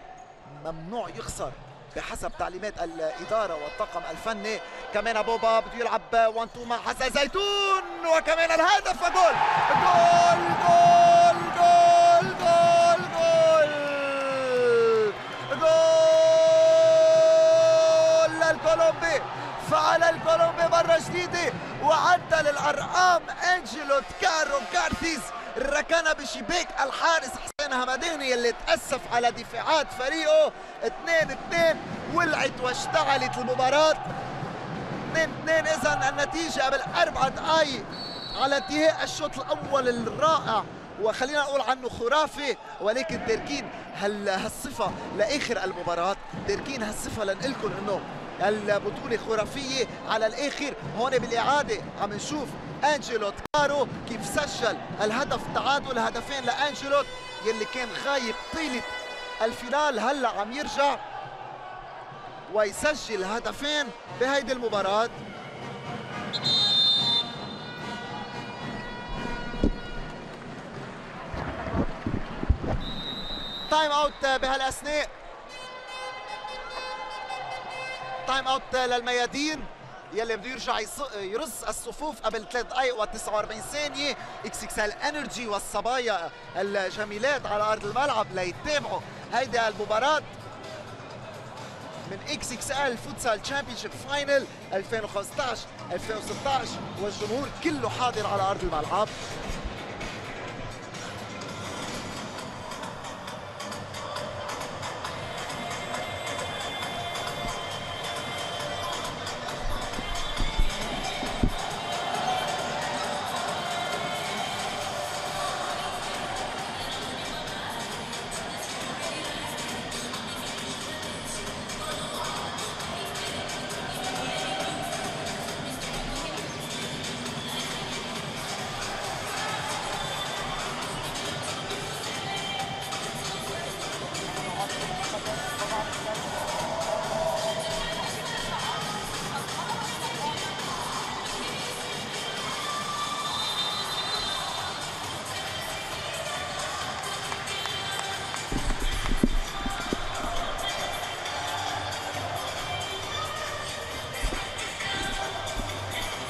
ممنوع يخسر. بحسب تعليمات الإدارة والطاقم الفني. كمان بوبا بده يلعب 1 2 مع حسن زيتون وكمان الهدف goal goal goal goal goal goal. goal للكولومبي. فعل الكولومبي مرة جديدة وعدل الأرقام. أنجلوت كارو كارتيز ركن بشباك الحارس حسين همداني اللي تأسف على دفاعات فريقه. 2 2 ولعت واشتعلت المباراة. 2 2 إذا النتيجة قبل أربع دقايق على انتهاء الشوط الأول الرائع. وخلينا نقول عنه خرافي ولكن تركين هال هالصفة لآخر المباراة؟ تركين هالصفة لنقلكم إنه البطولة خرافية على الآخر. هون بالإعادة عم نشوف أنجلوت كارو كيف سجل الهدف تعادل هدفين لأنجلوت. يلي كان غايب طيلة ال final. هلا عم يرجع ويسجل هدفين بهيدي المباراة. time out بهالأثناء. time out للميادين. يلي بده يرجع يرص الصفوف قبل 3 دقائق و49 ثانية. إكس إكس إل إنرجي والصبايا الجميلات على أرض الملعب ليتابعوا هيدي المباراة من إكس إكس إل فوتسال تشامبيونشيب فاينل 2015 2016 والجمهور كله حاضر على أرض الملعب.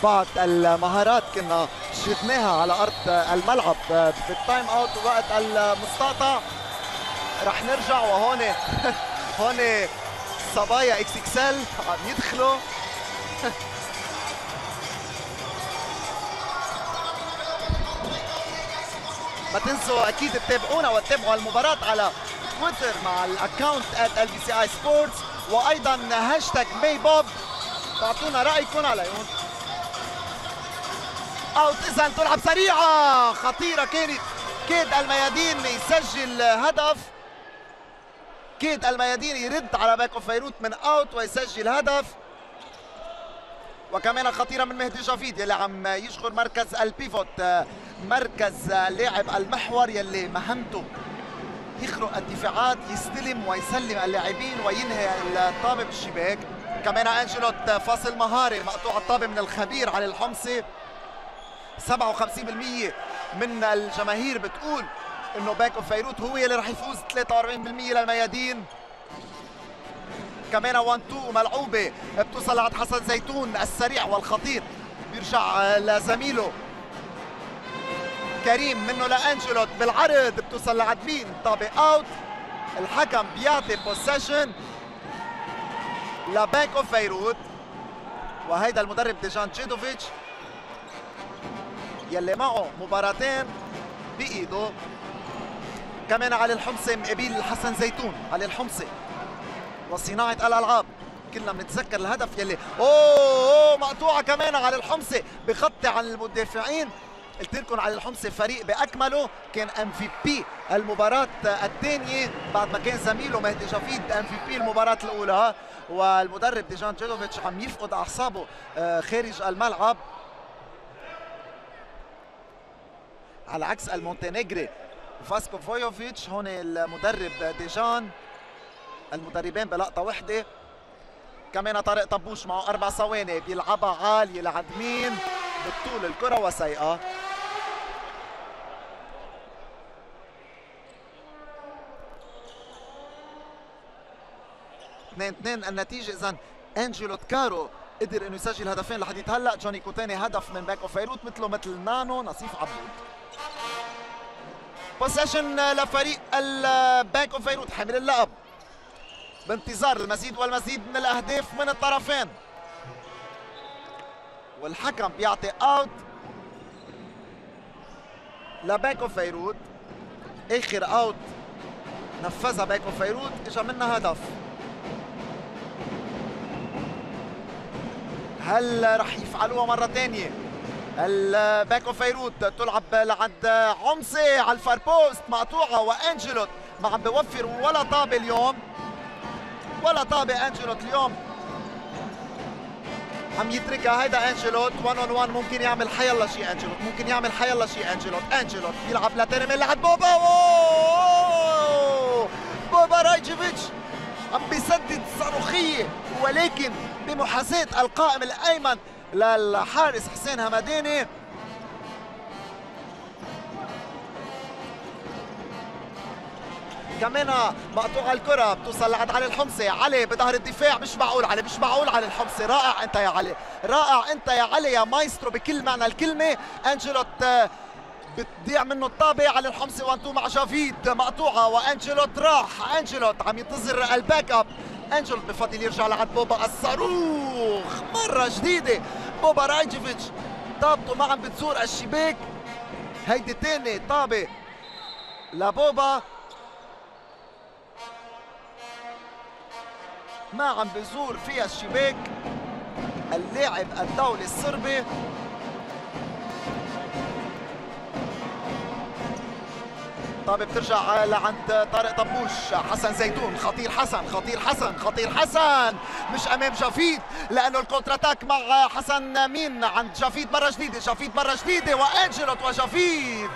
بعض المهارات كنا شفناها على أرض الملعب. بال time out وقت المستقطع رح نرجع وهون <laughs> هون صبايا إكس اكسل عم يدخلوا. <laughs> ما تنسوا أكيد تتابعونا وتتابعوا المباراة على تويتر مع ال account LBCI Sports وأيضا هاشتاج مي بوب تعطونا رأيكم عليهم out اذا تلعب سريعة. خطيرة كانت كيد الميادين يسجل هدف. كيد الميادين يرد على Bank of Beirut من out ويسجل هدف. وكمان خطيرة من مهدي جافيد يلي عم يشغل مركز ال pivot مركز لاعب المحور يلي مهمته يخرق الدفاعات يستلم ويسلم اللاعبين وينهي الطابة بالشباك. كمان انجلوت فاصل مهاري مقطوع الطابة من الخبير علي الحمصي. 57% من الجماهير بتقول إنه Bank of Beirut هو يلي رح يفوز 43% للميادين. كمان 1 2 ملعوبة بتوصل لعند حسن زيتون السريع والخطير بيرجع لزميله. كريم منه لأنجلوت بالعرض بتوصل لعند مين؟ طابة out الحكم بيعطي possession ل Bank of Beirut وهيدا المدرب ديجان جيدوفيتش يلي معه مباراتين بإيده. كمان علي الحمصي مقابل حسن زيتون. علي الحمصي وصناعة الألعاب. كلنا بنتذكر الهدف يلي أوه, أوه مقطوعة كمان على الحمصي بغطي عن المدافعين. قلت لكم علي الحمصي فريق بأكمله. كان MVP المباراة الثانية بعد ما كان زميله مهدي جافيد MVP المباراة الأولى. والمدرب ديجان جيلوفيتش عم يفقد أعصابه آه، خارج الملعب. على عكس المونتينيجري. فاسكو فويوفيتش هون المدرب ديجان. المدربين بلقطة وحدة. كمان طارق طبوش معه أربع ثواني بيلعبها عالية لعند مين؟ بالطول الكرة وسيئة. اثنين اثنين النتيجة. إذا أنجيلو تكارو قدر إنه يسجل هدفين لحديت هلا جوني كوتاني هدف من Bank of Beirut مثله مثل نانو نصيف عبود. possession لفريق ال Bank of Beirut حامل اللقب. بانتظار المزيد والمزيد من الأهداف من الطرفين. والحكم بيعطي out ل Bank of Beirut آخر out نفذها Bank of Beirut اجى منها هدف. هل رح يفعلوها مرة ثانية؟ ال Bank of Beirut تلعب لعند حمصي على ال far post مقطوعة وأنجلوت. ما عم بوفر ولا طابة اليوم. ولا طابة أنجلوت اليوم. عم يتركها هيدا أنجلوت. 1 on 1 ممكن يعمل حيلا شيء أنجلوت. ممكن يعمل حيلا شيء أنجلوت. أنجلوت بيلعب لتيرمين لعند بوبا! بوبا رايجيفيتش عم بيسدد صاروخية ولكن بمحاذاة القائم الأيمن للحارس حسين همداني. كمان مقطوع الكرة بتوصل لعند علي الحمصي. علي بظهر الدفاع مش معقول علي مش معقول علي الحمصي. رائع انت يا علي رائع انت يا علي يا مايسترو بكل معنى الكلمة. أنجلوت بتضيع منه الطابة. علي الحمصي وانتو مع جافيد مقطوعة وأنجلوت راح. أنجلوت عم ينتظر ال back up. انجلوت بفضل يرجع لعند بوبا الصاروخ. مرة جديدة. بوبا رايجيفيتش طابته ما عم بتزور الشباك. هيدي تاني طابة لبوبا. ما عم بزور فيها الشباك. اللاعب الدولي الصربي. طابة بترجع لعند طارق طبوش حسن زيتون خطير حسن خطير حسن خطير حسن. مش أمام جافيد لأنه ال counter attack مع حسن مين؟ عند جافيد مرة جديدة جافيد مرة جديدة وأنجلوت وجافيد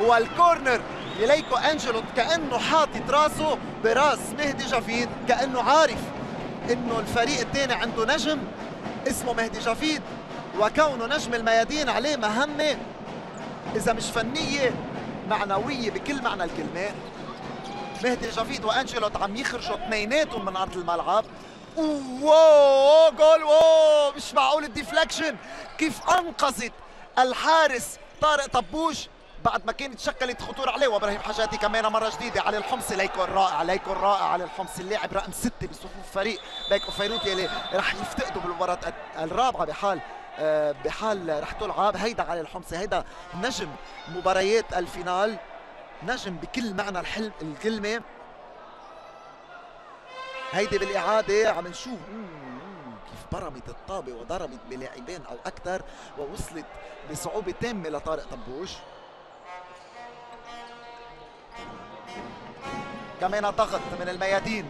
وال corner يليكو أنجلوت كأنه حاطط راسه براس مهدي جافيد كأنه عارف إنه الفريق الثاني عنده نجم اسمه مهدي جافيد وكونه نجم الميادين عليه مهمة. إذا مش فنية معنوية بكل معنى الكلمة. مهدي جافيد وانجلوت عم يخرجوا اثنيناتهم من أرض الملعب. اوه جول اوه مش معقول ال deflection كيف أنقذت الحارس طارق طبوش بعد ما كانت شكلت خطورة عليه. وإبراهيم حاجاتي كمان مرة جديدة علي الحمصي ليكون رائع ليكون رائع علي الحمصي اللاعب رقم ستة بصفوف فريق Bank of Beirut يلي رح يفتقدوا بالمباراة الرابعة بحال بحال رح تلعب. هيدا علي الحمصي هيدا نجم مباريات ال final. نجم بكل معنى الحلم الكلمة. هيدي بالإعادة عم نشوف كيف برمت الطابة وضربت بلاعبين أو أكثر ووصلت بصعوبة تامة لطارق طبوش. كمان ضغط من الميادين.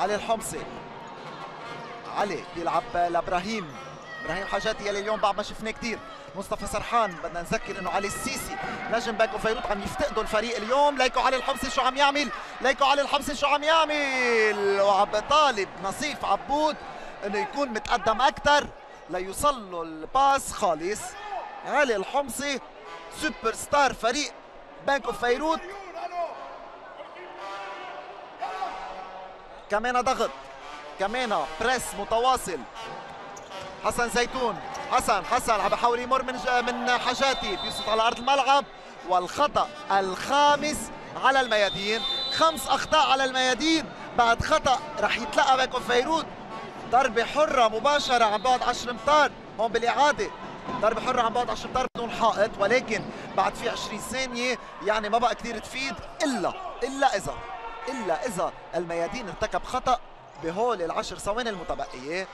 علي الحمصي. علي بيلعب لإبراهيم. إبراهيم حاجاتي يلي اليوم بعد ما شفناه كثير مصطفى سرحان بدنا نذكر إنه علي السيسي نجم باكو فيروت عم يفتقدوا الفريق اليوم. ليكو علي الحمصي شو عم يعمل؟ ليكو علي الحمصي شو عم يعمل؟ وعم بطالب نصيف عبود إنه يكون متقدم أكثر ليوصل له ال pass خالص. علي الحمصي سوبر ستار فريق Bank of Beirut. كمان ضغط كمان press متواصل. حسن زيتون. حسن حسن عم بحاول يمر من من حاجاتي. بيسقط على أرض الملعب. والخطأ الخامس على الميادين. خمس أخطاء على الميادين. بعد خطأ رح يتلقى باكو فيروت ضربة حرة مباشرة عن بعد 10 امتار. هون بالإعادة. ضربة حرة عن بعد 10 امتار بدون حائط. ولكن بعد في 20 ثانية يعني ما بقى كثير تفيد إلا إلا إذا إلا إذا الميادين ارتكب خطأ بهول العشر ثواني المتبقية.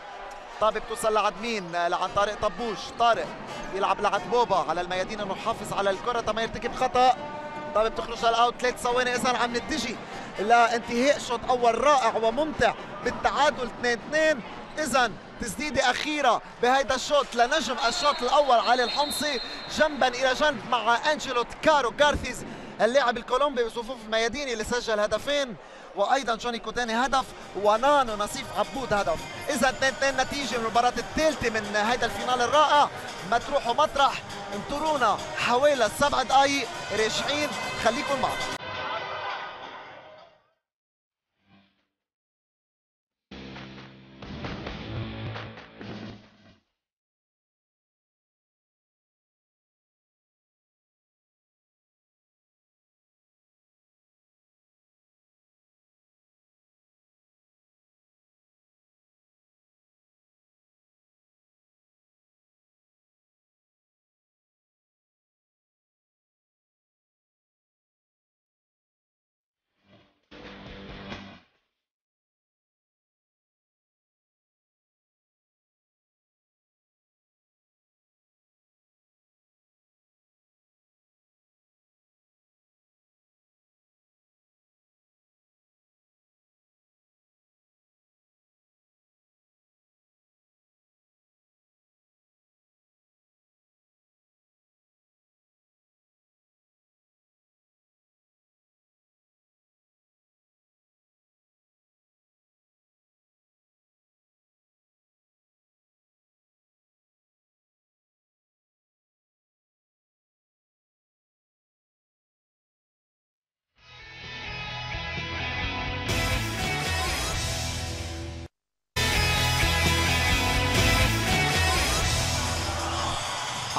طابة بتوصل لعند مين؟ لعند طارق طبوش، طارق يلعب لعند بوبا على الميادين إنه يحافظ على الكرة. تما يرتكب خطأ. طابة بتخرج لل out ثلاث ثواني اذا عم نتجه لانتهاء شوط أول رائع وممتع بالتعادل 2 2 اذا تسديدة أخيرة بهيدا الشوط لنجم الشوط الأول علي الحمصي جنبا إلى جنب مع انجلو كارو جارثيز اللاعب الكولومبي بصفوف الميادين اللي سجل هدفين. وأيضا جوني كوتاني هدف ونانو نصيف عبود هدف. اذا 2 2 نتيجة من المباراة الثالثة من هيدا الفينال الرائع. ما تروحوا مطرح انطرونا حوالي سبع دقائق راجعين خليكم معنا.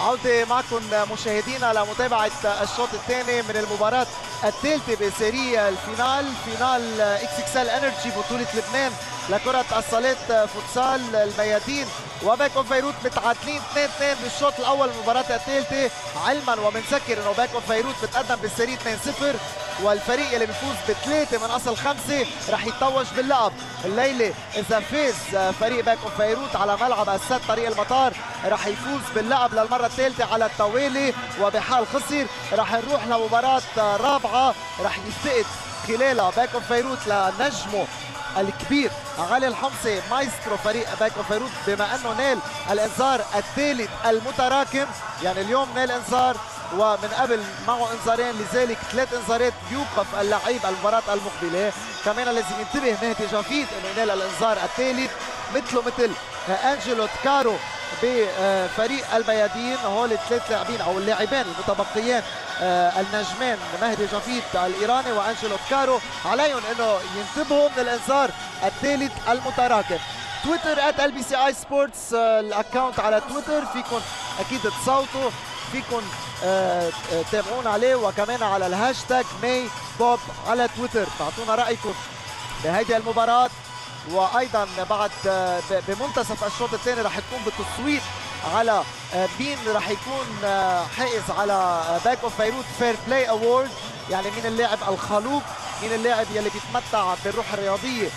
عودة معكم مشاهدينا لمتابعة الشوط الثاني من المباراة الثالثة بسيريا الفينال فينال إكس إكس إل إنرجي بطولة لبنان لكرة الصالات فوتسال الميادين. و Bank of Beirut متعادلين 2 2 بالشوط الأول المباراة الثالثة. علما وبنذكر إنه Bank of Beirut بتقدم بال série 2 0 والفريق اللي بيفوز بثلاثة من أصل خمسة رح يتوج باللقب. الليلة إذا فاز فريق Bank of Beirut على ملعب السد طريق المطار رح يفوز باللقب للمرة الثالثة على التوالي. وبحال خسر رح نروح لمباراة رابعة رح يفتقد خلالها Bank of Beirut لنجمه الكبير علي الحمصي مايسترو فريق Bank of Beirut. بما أنه نال الإنذار الثالث المتراكم يعني اليوم نال إنذار ومن قبل معه انذارين لذلك ثلاث انذارات يوقف اللعيب المباراة المقبلة. كمان لازم ينتبه مهدي جافيد إنه ينال الانذار الثالث مثله مثل أنجلوت كارو بفريق الميادين. هول الثلاث لاعبين أو اللاعبين المتبقيين النجمين مهدي جافيد الإيراني وأنجلو كارو عليهم إنه ينتبهوا من الانذار الثالث المتراكم. تويتر at LBCI Sports ال account على تويتر فيكم أكيد تصوتوا. فيكم آه، آه، تابعونا عليه وكمان على الهاشتاج May بوب على تويتر. تعطونا رأيكم بهيدي المباراة. وأيضا بعد آه، بمنتصف الشوط الثاني رح تكون بالتصويت على مين رح يكون حائز على Bank of Beirut Fair Play Award يعني مين اللاعب الخلوق مين اللاعب يلي بيتمتع بالروح الرياضية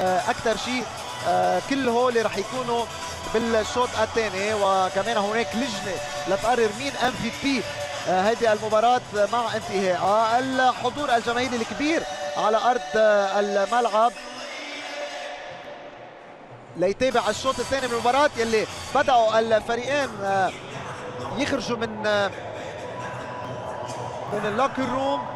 أكثر شيء. كل هول رح يكونوا بالشوط الثاني وكمان هناك لجنة لتقرر مين MVP هذه المباراة مع انتهاء الحضور الجماهيري الكبير على أرض الملعب. ليتابع الشوط الثاني من المباراة يلي بدأوا الفريقين يخرجوا من من اللوكر روم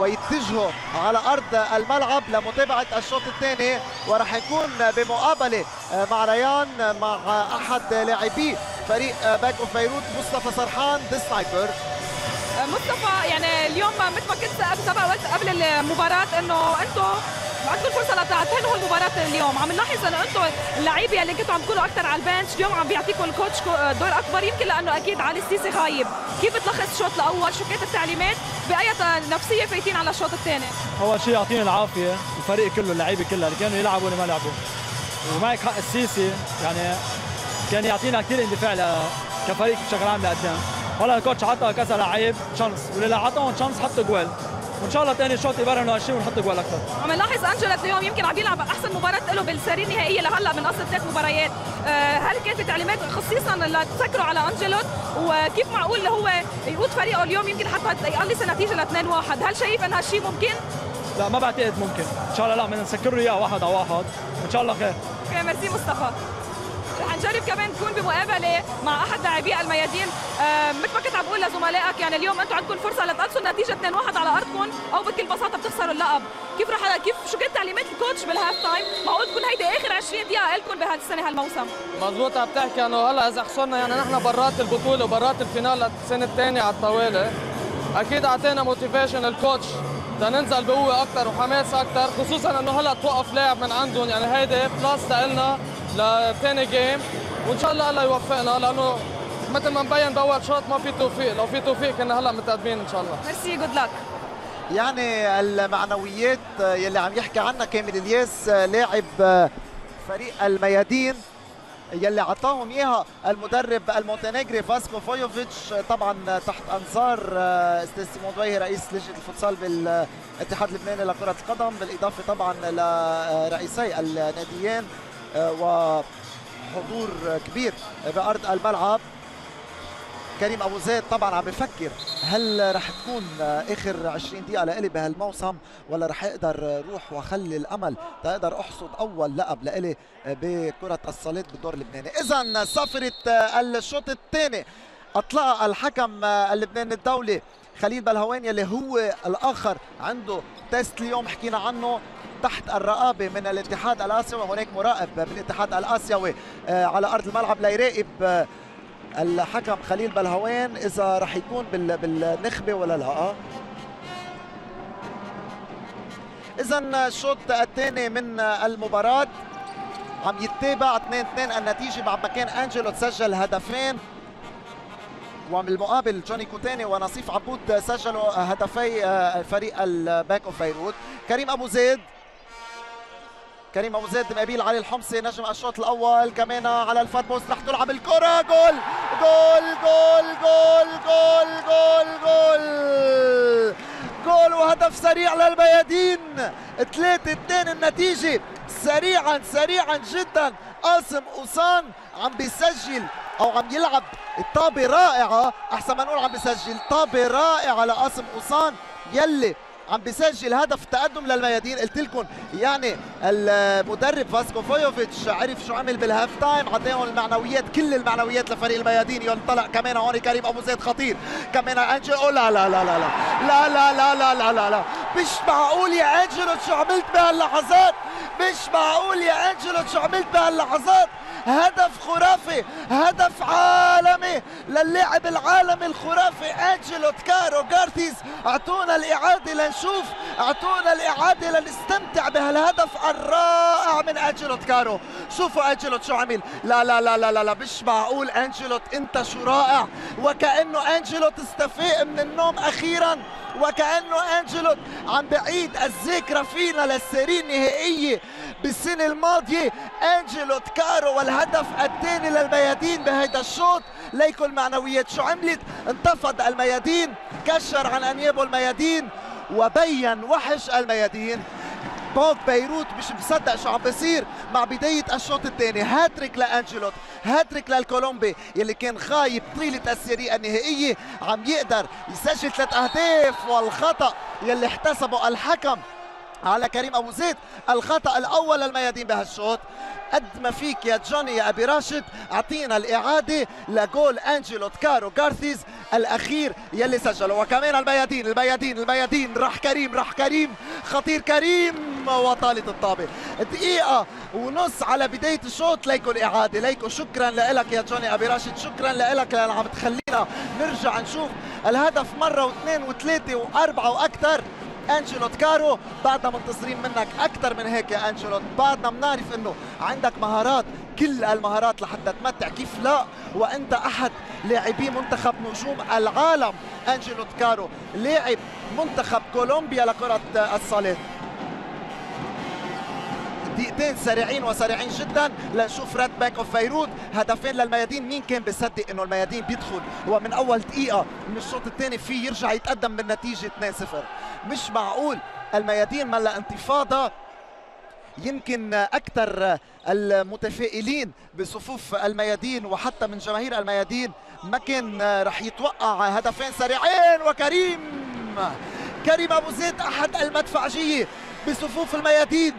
ويتجهوا على أرض الملعب لمتابعة الشوط الثاني وراح يكون بمقابلة مع ريان مع أحد لاعبي فريق Bank of Beirut مصطفى سرحان the sniper مصطفى يعني اليوم مثل ما كنت سبق قلت قبل المباراة إنه أنتم عندكم فرصة لتنهوا المباراه اليوم. عم نلاحظ إنه أنتم اللعيبة اللي كنتوا عم تكونوا أكثر على ال bench اليوم عم بيعطيكم ال coach دور أكبر. يمكن لأنه أكيد علي السيسي غايب. كيف بتلخص الشوط الأول؟ شو كانت التعليمات؟ بأي نفسية فايتين على الشوط الثاني؟ أول شيء يعطيني العافية. الفريق كله اللعيبة كلها اللي كانوا يلعبوا واللي ما لعبوا. ومعك حق السيسي يعني كان يعطينا كثير اندفاع كفريق بشكل عام لقدام هلا ال coach عطى كذا لعيب chance واللي عطاهم chance حطوا جوال. وإن شاء الله ثاني شوط يبرهنوا هالشيء ونحط جوال أكثر عم نلاحظ انجلت اليوم يمكن عم يلعب أحسن مباراة له بال série النهائية لهلأ من اصل ثلاث مباريات. آه، هل كان في تعليمات خصيصا لتسكروا على أنجلوت؟ وكيف معقول هو يقود فريقه اليوم يمكن حتى يقلص النتيجة ل 2 1 هل شايف إن هالشيء ممكن؟ لا ما بعتقد ممكن. إن شاء الله لا بدنا نسكر له إياه واحد على واحد. وان شاء الله خير. okay merci مصطفى. نجرب كمان نكون بمقابلة مع أحد لاعبي الميادين. آه مثل ما كنت عم بقول لزملائك يعني اليوم أنتم عندكم فرصة لتقلصوا النتيجة 2-1 على أرضكم أو بكل بساطة بتخسروا اللقب. كيف رح كيف شو كانت تعليمات ال coach بال half time؟ معقول تكون هيدي آخر 20 دقيقة لكم بهالسنه هالموسم. مضبوط عم تحكي إنه هلا إذا خسرنا يعني نحن برات البطولة وبرات ال finale السنة الثانية على الطاولة. أكيد أعطينا motivation ال coach تننزل بقوة أكثر وحماس أكثر خصوصا إنه هلا توقف لاعب من عندهم. يعني هيدي plus لنا لثاني game وان شاء الله الله يوفقنا لأنه مثل ما مبين بأول شوط ما في توفيق. لو في توفيق كنا هلأ متقدمين إن شاء الله. merci good luck يعني المعنويات يلي عم يحكي عنها كامل الياس لاعب فريق الميادين يلي عطاهم إياها المدرب المونتينيجري فاسكو فويوفيتش طبعا تحت انظار أستاذ سيمون دويه رئيس لجنة الفوتسال بالاتحاد اللبناني لكرة القدم بالإضافة طبعا لرئيسي الناديين. وحضور كبير بأرض الملعب. كريم أبو زيد طبعا عم بفكر هل رح تكون آخر 20 دقيقة لإلي بهالموسم ولا رح أقدر روح واخلي الأمل تقدر أحصد أول لقب لإلي بكرة الصليب بالدور اللبناني. اذا صفرة الشوط الثاني اطلق الحكم اللبناني الدولي خليل بلهوان يلي هو الآخر عنده تيست اليوم حكينا عنه. تحت الرقابة من الاتحاد الآسيوي وهناك مراقب بالاتحاد الآسيوي آه، على أرض الملعب ليراقب آه، الحكم خليل بلهوان إذا رح يكون بالنخبة ولا لا. اذا الشوط الثاني من المباراة عم يتابع 2 2 النتيجة بعد ما كان أنجلوت سجل هدفين. وبالمقابل جوني كوتاني ونصيف عبود سجلوا هدفي آه، فريق ال Bank of Beirut كريم أبو زيد كريم أبو زيد مقابل علي الحمصي نجم الشوط الأول. كمان على ال far post رح تلعب الكرة. goal goal goal goal goal goal goal. goal وهدف سريع للميادين 3 2 النتيجة. سريعا سريعا جدا. قاسم قوسان عم بيسجل أو عم يلعب طابة رائعة. أحسن ما نقول عم بيسجل طابة رائعة لقاسم قوسان يلي عم بيسجل هدف تقدم للميادين قلت لكم يعني المدرب فاسكو فويوفيتش عرف شو عمل بال half time عطيهم المعنويات كل المعنويات لفريق الميادين ينطلق كمان هون كريم ابو زيد خطير كمان انجل لا لا لا لا لا لا لا لا لا لا لا لا مش معقول يا انجلو شو عملت بهاللحظات مش معقول يا انجلو شو عملت بهاللحظات هدف خرافي هدف عالمي للاعب العالمي الخرافي انجلوت كارو جارتيز اعطونا الاعاده لنشوف أعطونا الإعادة لنستمتع بهالهدف الرائع من انجلوت كارو شوفوا انجلو شو عمل لا لا لا لا لا, لا مش معقول. انجلو أنت شو رائع. وكأنه انجلوت استفيق من النوم أخيرا. وكأنه انجلوت عم بعيد الذكرى فينا لل series النهائية بالسنة الماضية. انجلوت كارو والهدف الثاني للميادين بهيدا الشوط. ليكو المعنويات شو عملت؟ انتفض الميادين. كشر عن أنيابه الميادين. وبين وحش الميادين. Bank of Beirut مش مصدق شو عم بيصير مع بداية الشوط الثاني. هاتريك لأنجلوت هاتريك للكولومبي يلي كان غايب طيلة ال series النهائية عم يقدر يسجل ثلاث أهداف والخطأ يلي احتسبه الحكم على كريم أبو زيد الخطأ الأول للميادين بهالشوط. قد ما فيك يا جوني يا أبي راشد. أعطينا الإعادة لجول انجلو تكارو جارثيز الأخير يلي سجله. وكمان الميادين الميادين الميادين راح كريم راح كريم. خطير كريم وطالت الطابة. دقيقة ونص على بداية الشوط. ليكو الإعادة ليكو شكرا لك يا جوني أبي راشد. شكرا لك لأن عم تخلينا نرجع نشوف الهدف مرة واثنين وثلاثة وأربعة وأكثر. أنجلوت كارو. بعدنا منتظرين منك أكثر من هيك يا أنجلوت. بعدنا بنعرف إنه عندك مهارات كل المهارات لحتى تمتع. كيف لا؟ وأنت أحد لاعبي منتخب نجوم العالم. انجلوت كارو لاعب منتخب كولومبيا لكرة الصالات دقيقتين سريعين وسريعين جدا. لنشوف رد Bank of Beirut هدفين للميادين. مين كان بيصدق إنه الميادين بيدخل؟ هو من أول دقيقة من الشوط الثاني في يرجع يتقدم بالنتيجة 2-0 مش معقول. الميادين ملا انتفاضة. يمكن أكثر المتفائلين بصفوف الميادين وحتى من جماهير الميادين ما كان رح يتوقع هدفين سريعين. وكريم كريم أبو زيد أحد المدفعجية بصفوف الميادين.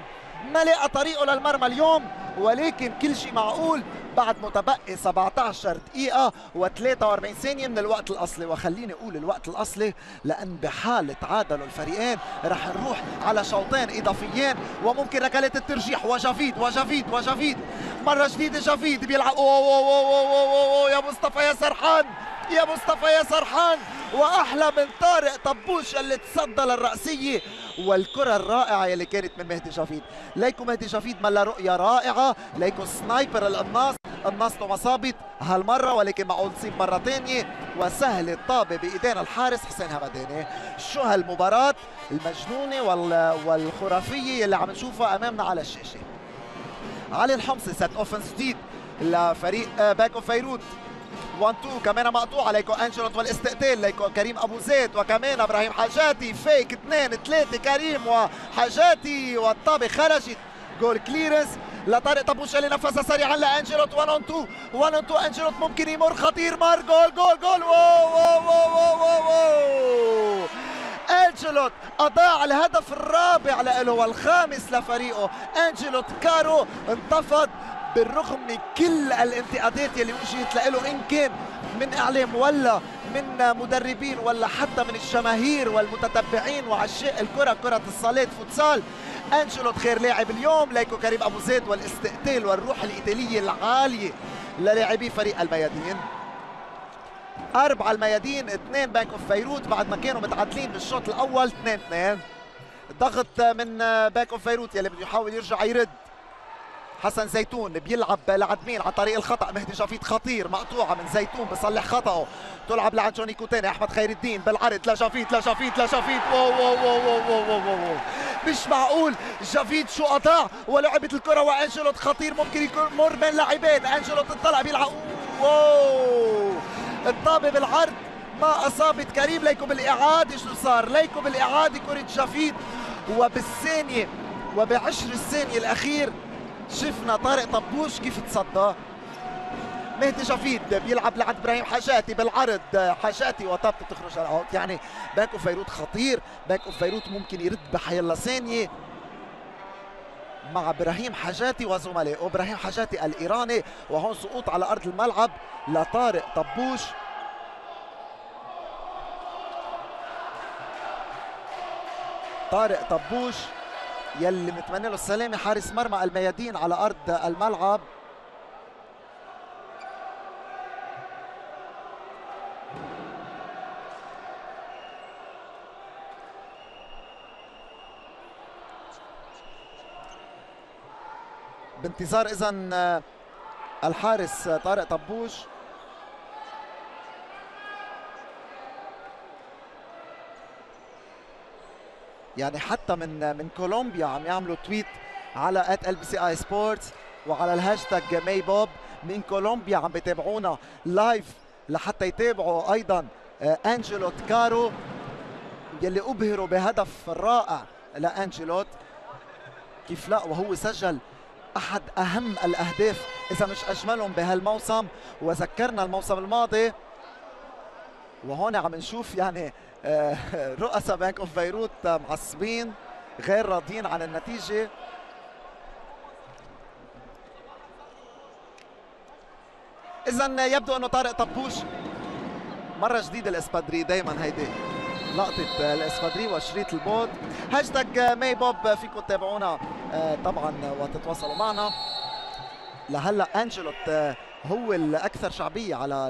ما لقى طريقه للمرمى اليوم ولكن كل شيء معقول بعد متبقي 17 دقيقة و43 ثانية من الوقت الأصلي. وخليني أقول الوقت الأصلي لأن بحالة تعادلوا الفريقين رح نروح على شوطين إضافيين وممكن ركلات الترجيح. وجافيد وجافيد وجافيد مرة جديدة جافيد بيلعب. أوه أوه أوه أوه أوه يا مصطفى يا سرحان. يا مصطفى يا سرحان وأحلى من طارق طبوش اللي تصدى للرأسية والكرة الرائعة اللي كانت من مهدي شفيد. ليكو مهدي شفيد ملا رؤية رائعة ليكو سنايبر القناص الناس مصابت هالمرة ولكن معقول تصيب مرة ثانية وسهل الطابة بإيدين الحارس حسين همداني. شو هالمباراة المجنونة والخرافية اللي عم نشوفها أمامنا على الشاشة؟ علي الحمصي set offense جديد لفريق Bank of Beirut 1 2 كمان مقطوعه ليكو انجلوت والاستقتال ليكو كريم أبو زيد وكمان إبراهيم حاجاتي فيك اثنين ثلاثة كريم وحاجاتي والطابة خرجت goal clearance لطارق طبوش اللي نفسها سريعا لانجلوت 1 on 2 1 on 2 انجلوت ممكن يمر خطير مار goal goal goal wow wow wow wow, wow. انجلوت أضاع الهدف الرابع له والخامس لفريقه انجلوت كارو انتفض بالرغم من كل الانتقادات اللي وجهت له إن كان من إعلام ولا من مدربين ولا حتى من الجماهير والمتتبعين وعشاق الكرة كرة الصالات futsal. أنجلوت خير لاعب اليوم ليكو كريم أبو زيد والاستقتال والروح القتالية العالية للاعبي فريق الميادين. أربعة الميادين اثنين Bank of Beirut بعد ما كانوا متعادلين بالشوط الأول اثنين اثنين. ضغط من Bank of Beirut يلي بده يحاول يرجع يرد. حسن زيتون بيلعب لعدمين عن طريق الخطأ. مهدي جافيد خطير مقطوعة من زيتون بصلح خطأه. تلعب لعند جوني كوتاني أحمد خير الدين بالعرض لجافيد لجافيد wow wow wow wow wow wow wow مش معقول. جافيد شو قطع ولعبت الكرة وأنجلوت خطير. ممكن يكون مر بين لاعبين. أنجلوت طلع بيلعب. wow. الطابة بالعرض. ما أصابت كريم. ليكو بالإعادة. شو صار؟ ليكو بالإعادة. كرة جافيد وبالثانية وبعشر الثانية الأخير شفنا طارق طبوش كيف تصدى. مهدي جافيد بيلعب لعند إبراهيم حاجاتي بالعرض. حاجاتي وطابته بتخرج ال out يعني Bank of Beirut خطير. Bank of Beirut ممكن يرد بحيالا ثانية. مع إبراهيم حاجاتي وزملائه إبراهيم حاجاتي الإيراني. وهون سقوط على أرض الملعب لطارق طبوش. طارق طبوش. يلي متمنى له السلامة حارس مرمى الميادين على أرض الملعب. بانتظار اذا آه، الحارس طارق طبوش. يعني حتى من من كولومبيا عم يعملوا tweet على at LBCI Sports وعلى ال hashtag My BOB من كولومبيا عم بيتابعونا live لحتى يتابعوا أيضا آه، أنجلو كارو يلي أبهروا بهدف رائع لأنجلوت. كيف لا؟ وهو سجل أحد أهم الأهداف إذا مش أجملهم بهالموسم. وذكرنا الموسم الماضي وهون عم نشوف يعني آه، <laughs> رؤساء بنك اوف بيروت معصبين غير راضيين عن النتيجة. اذا يبدو أنه طارق طبوش مرة جديدة الإسبادري دائما هيدي لقطة الإسبادري وشريط البوت. hashtag My BOB فيكم تتابعونا آه، طبعا وتتواصلوا معنا. لهلأ أنجلوت آه، هو الأكثر شعبية على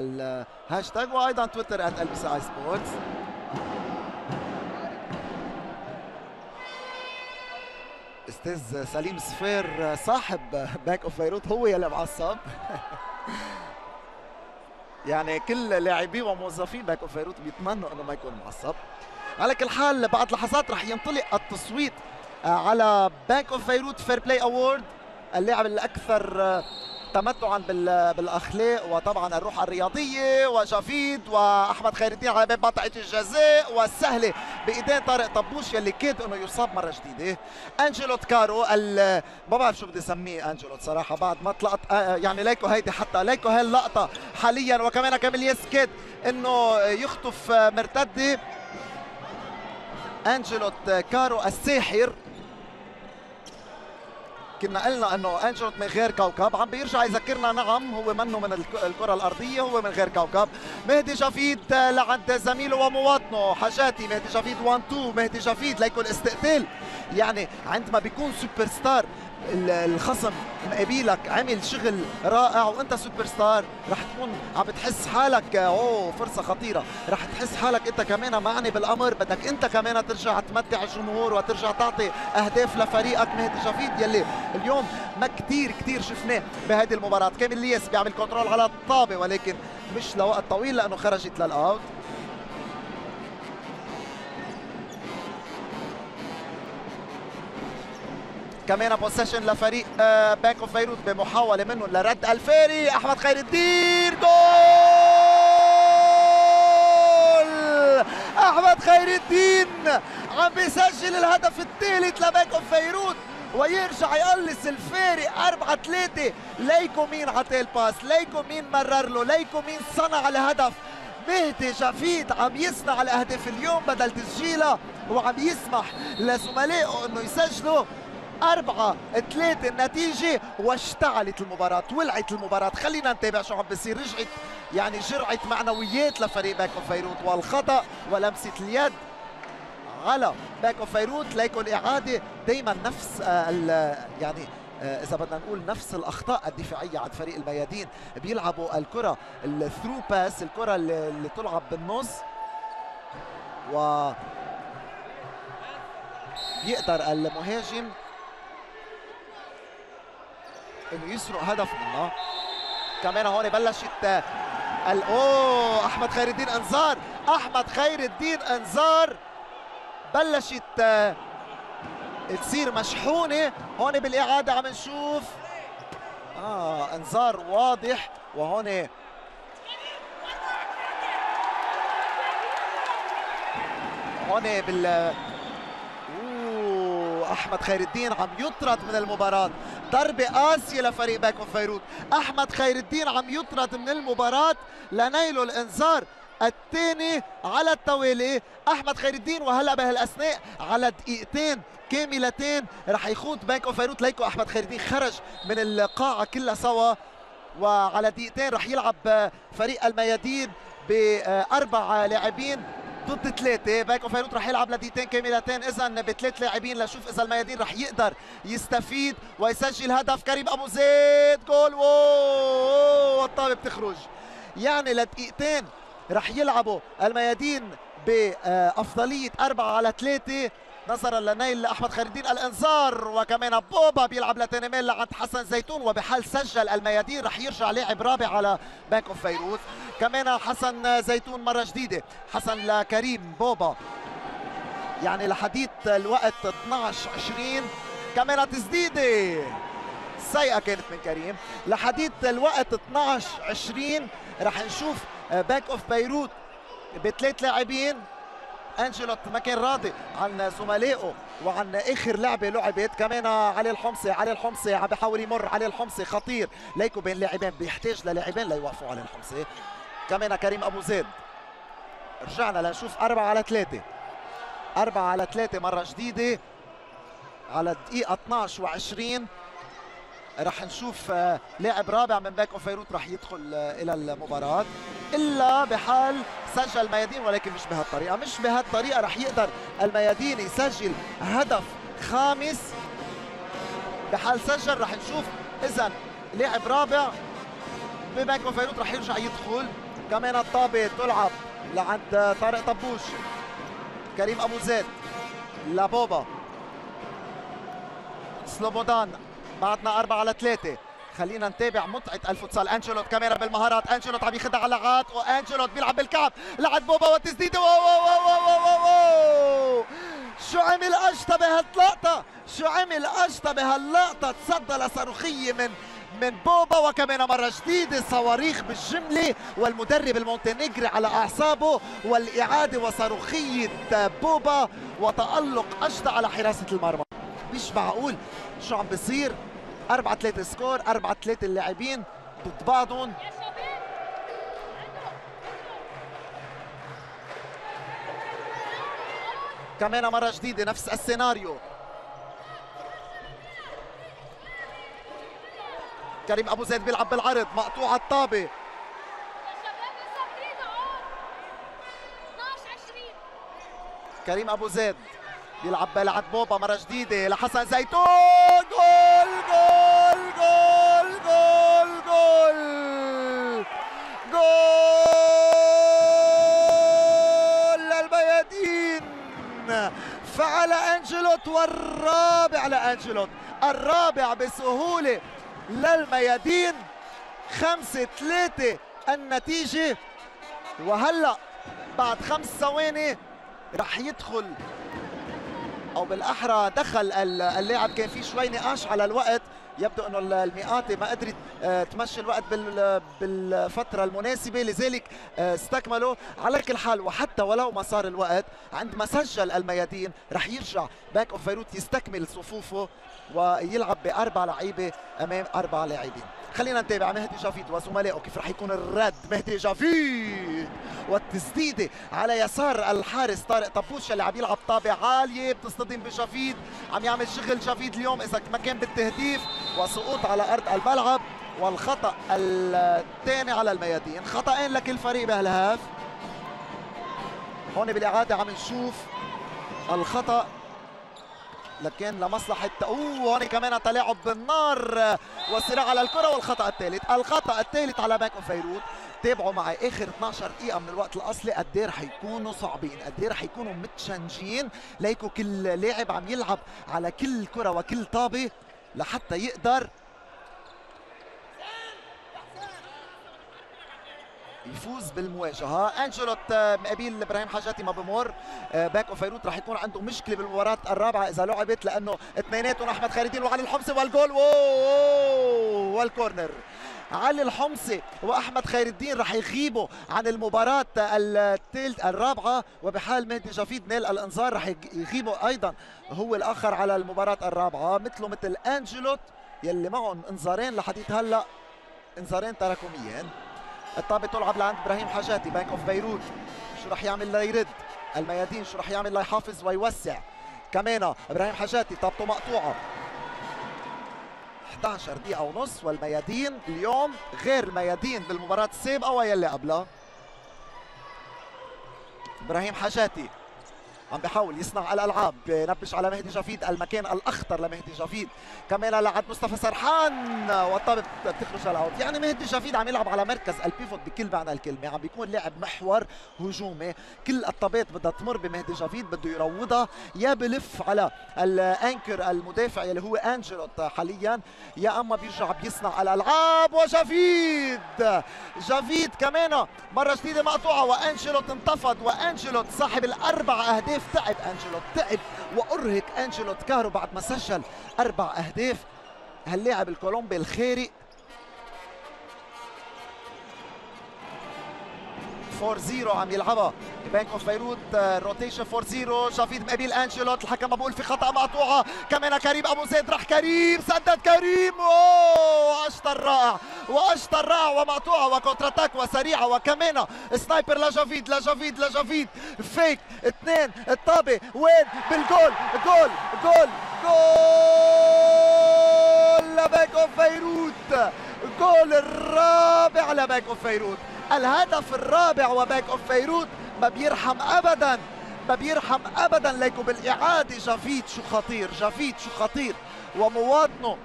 الهاشتاج وأيضا Twitter at LBCI Sports أستاذ سليم صفير صاحب Bank of Beirut هو يلي معصب <laughs> يعني كل لاعبي وموظفين Bank of Beirut بيتمنوا انه ما يكون معصب على كل حال بعد لحظات رح ينطلق التصويت آه، على Bank of Beirut fair play award اللاعب الأكثر آه، تمتعا بالأخلاق وطبعا الروح الرياضية وجافيد وأحمد خير الدين على باب منطقه الجزاء والسهلة بإيدين طارق طبوش يلي كاد إنه يصاب مرة جديدة. انجلوت كارو ما بعرف شو بدي أسميه انجلوت صراحة بعد ما طلعت آه، يعني ليكو هيدي حتى ليكو هاللقطه حاليا وكمان كاميلياس كاد إنه يخطف مرتدة. انجلوت كارو الساحر كنا قلنا إنه انجلوت من غير كوكب عم بيرجع يذكرنا نعم هو منه من الكرة الأرضية هو من غير كوكب. مهدي جافيد لعند زميله ومواطنه. حاجاتي مهدي جافيد 1 2 مهدي جافيد ليكون استقتال يعني عندما بيكون سوبر ستار الخصم مقابلك عمل شغل رائع وانت super star رح تكون عم بتحس حالك أوه فرصة خطيرة. رح تحس حالك انت كمان معني بالأمر بدك انت كمان ترجع تمتع الجمهور وترجع تعطي أهداف لفريقك مهدي جافيد يلي اليوم ما كثير كثير شفناه بهذه المباراة. كامل ليس بيعمل control على الطابة ولكن مش لوقت طويل لأنه خرجت لل out كمان possession لفريق Bank of Beirut بمحاولة منه لرد الفارق. أحمد خير الدين جول! أحمد خير الدين عم بيسجل الهدف الثالث ل Bank of Beirut ويرجع يقلص الفارق 4 3 ليكو مين عطى ال pass؟ ليكو مين مرر له؟ ليكو مين صنع الهدف؟ مهدي جافيد عم يصنع الأهداف اليوم بدل تسجيلها وعم يسمح لزملائه إنه يسجلوا أربعة ثلاثة النتيجة واشتعلت المباراة ولعت المباراة. خلينا نتابع شو عم بصير رجعت يعني جرعة معنويات لفريق Bank of Beirut والخطأ ولمسة اليد على Bank of Beirut ليكو الإعادة دايما نفس آه يعني آه إذا بدنا نقول نفس الأخطاء الدفاعية عند فريق الميادين. بيلعبوا الكرة ال through pass الكرة اللي, اللي تلعب بالنص. و بيقدر المهاجم إنه يسرق هدف منه كمان هون بلشت أوه أحمد خير الدين انذار أحمد خير الدين انذار بلشت تصير مشحونة. هون بالإعادة عم نشوف. آه انذار واضح. وهون هون بال أحمد خير الدين عم يطرد من المباراة. ضربة قاسية لفريق Bank of Beirut أحمد خير الدين عم يطرد من المباراة لنيله الإنذار الثاني على التوالي. أحمد خير الدين وهلا بهالأثناء على دقيقتين كاملتين رح يخوض Bank of Beirut ليكو أحمد خير الدين خرج من القاعة كلها سوا وعلى دقيقتين رح يلعب فريق الميادين بأربع لاعبين. ضد ثلاثة. Bank of Beirut رح يلعب لدقيقتين كاملتين. إذا بثلاث لاعبين لنشوف إذا الميادين رح يقدر يستفيد ويسجل هدف كريم أبو زيد. جول. ووو والطابة بتخرج. يعني لدقيقتين رح يلعبوا الميادين بأفضلية أربعة على ثلاثة. نظرا لنيل احمد خير الدين الإنذار وكمان بوبا بيلعب لتاني ميل لعند حسن زيتون وبحال سجل الميادين رح يرجع لاعب رابع على Bank of Beirut كمان حسن زيتون مرة جديدة حسن لكريم بوبا. يعني لحديث الوقت 12 20 كمان تسديدة سيئة كانت من كريم. لحديث الوقت 12 20 رح نشوف Bank of Beirut بثلاث لاعبين. انجلوت ما كان راضي عن زملائه وعن آخر لعبه لعبت كمان علي الحمصي. علي الحمصي عم بيحاول يمر. علي الحمصي خطير. ليكو بين لاعبين بيحتاج للاعبين ليوقفوا علي الحمصي. كمان كريم أبو زيد. رجعنا لنشوف أربعة على ثلاثة. أربعة على ثلاثة مرة جديدة. على الدقيقة 12 و20 رح نشوف آه، لاعب رابع من باك أوف بيروت رح يدخل آه، إلى المباراة. إلا بحال سجل الميادين ولكن مش بهالطريقة. مش بهالطريقة رح يقدر الميادين يسجل هدف خامس. بحال سجل رح نشوف اذا لاعب رابع ب Bank of Beirut رح يرجع يدخل. كمان الطابة تلعب لعند طارق طبوش. كريم أبو زيد لبوبا. سلوبودان بعدنا أربعة على ثلاثة. خلينا نتابع متعة الفوتسال. انجلوت كاميرا بالمهارات. انجلوت عم يخدع على لغات وانجلوت بيلعب بالكعب. لعند بوبا والتسديدة شو عمل أشطة بهاللقطة؟ شو عمل أشطة بهاللقطة؟ تصدى لصاروخية من من بوبا وكمان مرة جديدة صواريخ بالجملة والمدرب المونتينيجري على أعصابه والإعادة وصاروخية بوبا وتألق أشطة على حراسة المرمى. مش معقول. شو عم بيصير 4 3 score 4 3 اللاعبين ضد بعضهم. كمان مرة جديدة نفس السيناريو. كريم أبو زيد بيلعب بالعرض مقطوع الطابة. كريم أبو زيد. بيلعب لعند بوبا مرة جديدة لحسن زيتون. goal goal goal goal goal. goal للميادين. فعل أنجلوت والرابع لانجلوت الرابع بسهولة للميادين. خمسة ثلاثة النتيجة. وهلأ بعد خمس ثواني رح يدخل أو بالأحرى دخل اللاعب كان في شوي نقاش على الوقت. يبدو إنه المئاتي ما قدرت آه، تمشي الوقت بالفترة المناسبة. لذلك آه، استكملوا على كل حال. وحتى ولو ما صار الوقت عندما سجل الميادين رح يرجع Bank of Beirut يستكمل صفوفه. ويلعب بأربع لعيبة أمام أربع لاعبين. خلينا نتابع مهدي جافيد وزملائه كيف رح يكون الرد. مهدي جافيد والتسديده على يسار الحارس طارق طبوش اللي عم يلعب طابه عالية بتصطدم بجافيد عم يعمل شغل جافيد اليوم إذا ما كان بالتهديف وسقوط على أرض الملعب. والخطأ الثاني على الميادين. خطأين لكل فريق بهال half. هون بالإعادة عم نشوف الخطأ لكن لمصلحة اوه هون كمان تلاعب بالنار. والصراع على الكرة والخطأ الثالث الخطأ الثالث على Bank of Beirut تابعوا معي آخر 12 دقيقة من الوقت الأصلي. قد إيه رح يكونوا صعبين؟ قد إيه رح يكونوا متشنجين؟ ليكوا كل لاعب عم يلعب على كل كرة وكل طابة لحتى يقدر يفوز بالمواجهة. انجلوت آه، مقابل إبراهيم حاجاتي ما بمر. آه، Bank of Beirut رح يكون عنده مشكلة بالمباراة الرابعة إذا لعبت لأنه اثنيناتهم أحمد خير الدين وعلي الحمصي والجول. وال corner. علي الحمصي وأحمد خير الدين رح يغيبوا عن المباراة الثالث الرابعة. وبحال مهدي جافيد نال الانذار رح يغيبوا أيضا. هو الآخر على المباراة الرابعة. مثله مثل انجلوت يلي معهم إنذارين لحديث هلأ. إنذارين تراكميين الطابة تلعب لعند إبراهيم حاجاتي Bank of Beirut شو رح يعمل ليرد الميادين شو رح يعمل ليحافظ ويوسع. كمان إبراهيم حاجاتي طابته مقطوعة. 11 دقيقة ونص والميادين اليوم غير الميادين بالمباراة. السابقة ويلي قبلها. إبراهيم حاجاتي. عم بيحاول يصنع الألعاب. بنبش على مهدي جافيد المكان الأخطر لمهدي جافيد كمان لعب مصطفى سرحان. والطابة بتخرج ال out يعني مهدي جافيد عم يلعب على مركز ال pivot بكل معنى الكلمة. عم بيكون لاعب محور هجومي. كل الطابات بدها تمر بمهدي جافيد بده يروضها. يا بلف على ال anchor المدافع اللي هو أنجلوت حاليا. يا أما بيرجع بيصنع الألعاب. وجافيد جافيد كمان مرة جديدة مقطوعة. وأنجلوت انتفض. وأنجلوت صاحب الأربع أهداف تعب انجلوت تعب وأرهق انجلوت كارو بعد ما سجل أربع أهداف. هاللاعب الكولومبي الخيري 4 0 عم يلعبها. بانك اوف بيروت روتيشن 4 0 شافيد مقابل أنشيلوت الحكم بقول في خطأ مقطوعة. كمان كريم أبو زيد راح كريم. سدد كريم. أوه اشطر رائع واشطر رائع ومقطوعة و counter attack وسريعة وكمان sniper لجافيد لجافيد لجافيد. fake. اثنين الطابة. وين؟ بال goal. goal goal goal. ل Bank of Beirut goal الرابع ل Bank of Beirut. الهدف الرابع و Bank of Beirut ما بيرحم ابدا ما بيرحم ابدا ليكو بالإعادة. جافيد شو خطير جافيد شو خطير. ومواطنه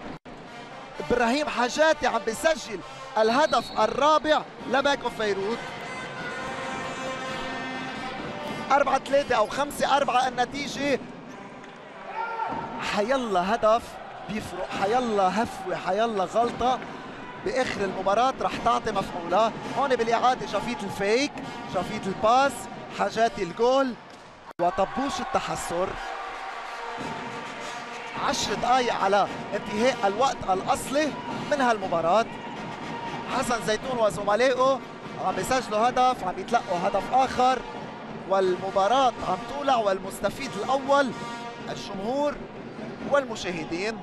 إبراهيم حاجاتي عم بيسجل الهدف الرابع ل Bank of Beirut. أربعة ثلاثة أو خمسة أربعة النتيجة. حيلا هدف بيفرق حيلا هفوة حيلا غلطة. بآخر المباراة رح تعطي مفعولها. هون بالإعادة جافيد ال fake جافيد ال pass حاجاتي ال goal وطبوش التحسر. عشر دقائق على انتهاء الوقت الأصلي من هالمباراة. حسن زيتون وزملائه عم بيسجلوا هدف عم يتلقوا هدف آخر والمباراة عم تولع والمستفيد الأول الجمهور والمشاهدين.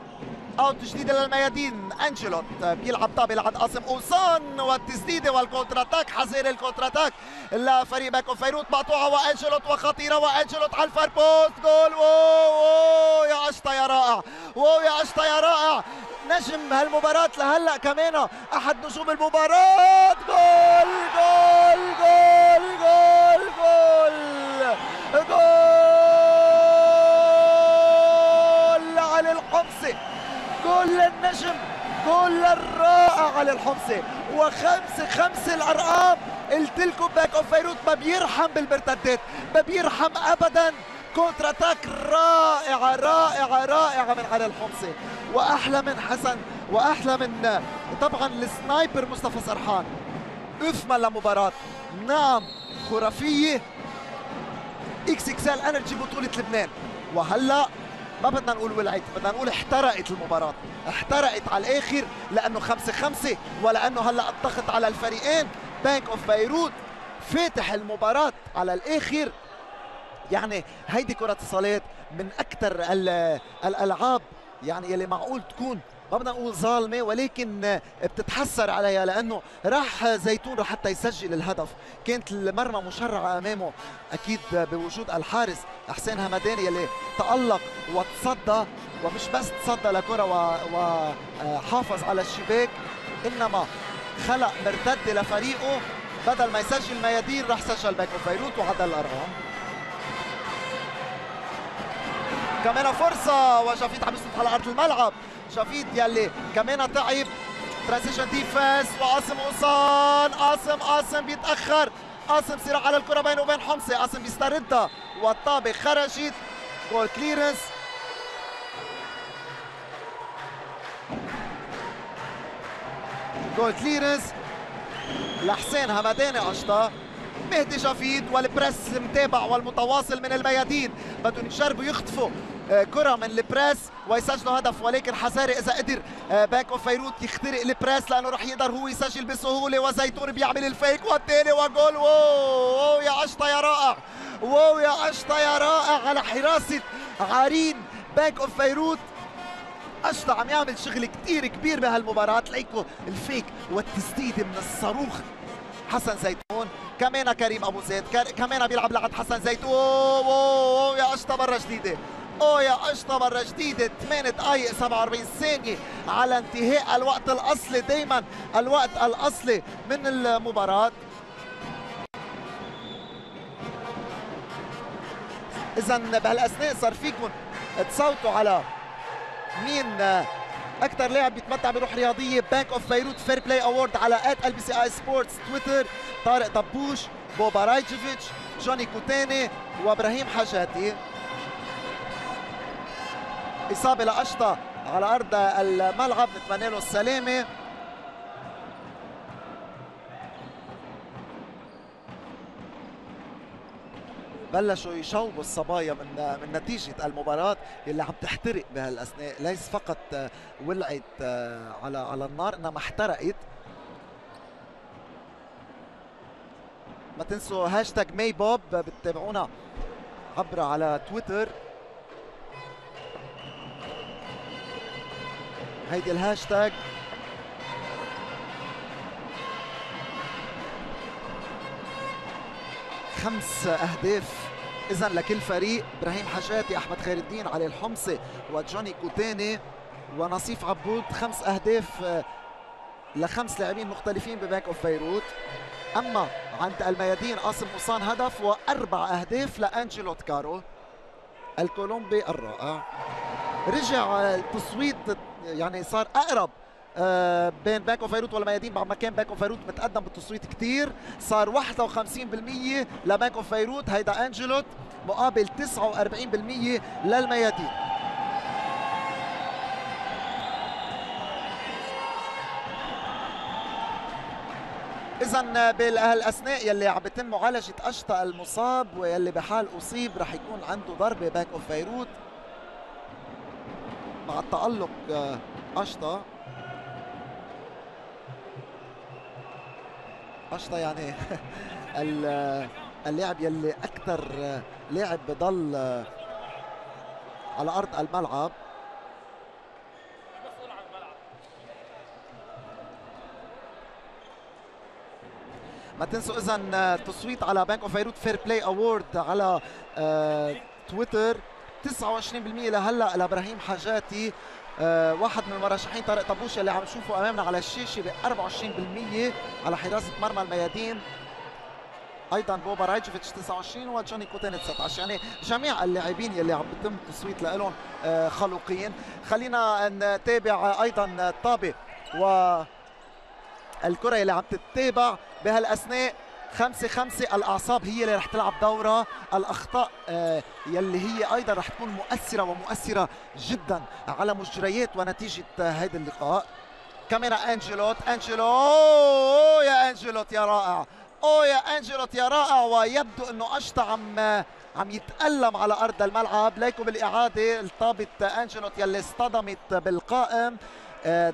out جديده للميادين. انجلوت بيلعب طابه لعند قاسم أوسان والتسديدة وال counter attack خطير ال counter attack لفريق Bank of Beirut مقطوعه وانجلوت وخطيرة وانجلوت على ال far. post goal. واو يا قشطه يا رائع. واو يا قشطه يا رائع. نجم هالمباراة لهلأ كمان. أحد نجوم المباراة. goal goal goal goal goal. goal. goal للنجم جول الرائع على الحمصي. وخمسة خمسة الأرقام. قلت لكم Bank of Beirut ما بيرحم بالمرتدات ما بيرحم أبدا. counter attack رائعة رائعة رائعة من علي الحمصي. وأحلى من حسن وأحلى من طبعا ال sniper مصطفى سرحان. أثمن لمباراة نعم خرافية. إكس اكسل أنرجي بطولة لبنان. وهلأ ما بدنا نقول ولعت بدنا نقول احترقت المباراة احترقت على الآخر لأنه خمسة خمسة ولأنه هلأ الضغط على الفريقين. Bank of Beirut فاتح المباراة على الآخر. يعني هيدي كرة الصالات من أكثر الألعاب يعني يلي معقول تكون ما بدنا نقول ظالمة ولكن بتتحسر عليها لأنه راح زيتون حتى يسجل الهدف. كانت المرمى مشرعة أمامه أكيد بوجود الحارس حسين همداني يلي تألق وتصدى ومش بس تصدى لكرة وحافظ على الشباك إنما خلق مرتدة لفريقه. بدل ما يسجل ميادين راح سجل Bank of Beirut وعدل الأرقام. كمان فرصة وجافيد عم يصطف على أرض الملعب. جافيد يلي كمان تعب. transition defense وقاسم قصان قاسم قاسم بيتأخر. قاسم صراع على الكرة بينه وبين حمصي قاسم بيستردها. والطابة خرجت. goal clearance goal clearance لحسين همداني قشطة مهدي جافيد وال press متابع والمتواصل من الميادين. بدهم يجربوا يخطفوا آه، كرة من ال press ويسجلوا هدف ولكن حذاري إذا قدر آه، Bank of Beirut يخترق ال press لأنه رح يقدر هو يسجل بسهولة وزيتون بيعمل ال fake والثاني وجول. واو يا قشطة يا رائع. واو يا قشطة يا رائع على حراسة عرين Bank of Beirut قشطة عم يعمل شغل كتير كبير بهالمباراة. تلاقيكم ال fake والتسديدة من الصاروخ حسن زيتون. كمان كريم أبو زيد كمان بيلعب لعند حسن زيتون. اوه يا قشطه مرة جديدة. اوه يا قشطه مره جديده 8 دقائق 47 ثانية. على انتهاء الوقت الأصلي دائما الوقت الأصلي من المباراة. اذا بهالأثناء صار فيكم تصوتوا على مين أكثر لاعب بيتمتع بروح رياضية؟ بانك اوف بيروت fair play award على ات ال بي سي اي سبورتس تويتر طارق طبوش بوبا رايجوفيتش جوني كوتاني وإبراهيم حاجاتي إصابة لاشطى على أرض الملعب نتمنى له السلامه بلشوا يشوبوا الصبايا من من نتيجة المباراة اللي عم تحترق بهالأثناء. ليس فقط ولعت على على النار إنما احترقت. ما تنسوا هاشتاج ماي بوب بتتابعونا عبر على تويتر. هيدي الهاشتاج. خمس أهداف. اذا لكل فريق إبراهيم حجاتي أحمد خير الدين علي الحمصي وجوني كوتاني ونصيف عبود. خمس أهداف آه، لخمس لاعبين مختلفين ببانك أوف بيروت. أما عند الميادين قاسم قصان هدف وأربع أهداف لانجلوت كارو الكولومبي الرائع. رجع التصويت يعني صار أقرب آه، بين بانك اوف بيروت والميادين بعد ما كان بانك اوف بيروت متقدم بالتصويت كثير صار 51% لبانك اوف بيروت هيدا انجلوت مقابل 49% للميادين. اذا بهالاثناء يلي عم بيتم معالجة اشطى المصاب ويلي بحال أصيب رح يكون عنده ضربة بانك اوف بيروت مع التألق آه، اشطى اشطى يعني <laughs> اللاعب يلي أكثر لاعب بضل على أرض الملعب. ما تنسوا اذا تصويت على بانك اوف بيروت fair play award على آه، تويتر 29% لهلأ لإبراهيم حاجاتي. آه واحد من المرشحين طارق طبوش اللي عم نشوفه أمامنا على الشاشة ب 24% على حراسه مرمى الميادين. أيضا بوبا رايجوفيتش 29 وجوني كوتين 19 يعني جميع اللاعبين يلي عم بيتم التصويت لهم آه خلوقين خلينا نتابع أيضا الطابه و الكره اللي عم تتابع بهالأثناء. خمسة خمسة الأعصاب هي اللي رح تلعب دورة. الأخطاء آه يلي هي أيضا رح تكون مؤثرة ومؤثرة جدا على مجريات ونتيجة هذا اللقاء. كاميرا أنجلوت أوه يا أنجلوت يا رائع. أوه يا أنجلوت يا رائع ويبدو أنه أشطى عم عم يتألم على أرض الملعب. ليكم بالإعادة الطابة أنجلوت يلي اصطدمت بالقائم.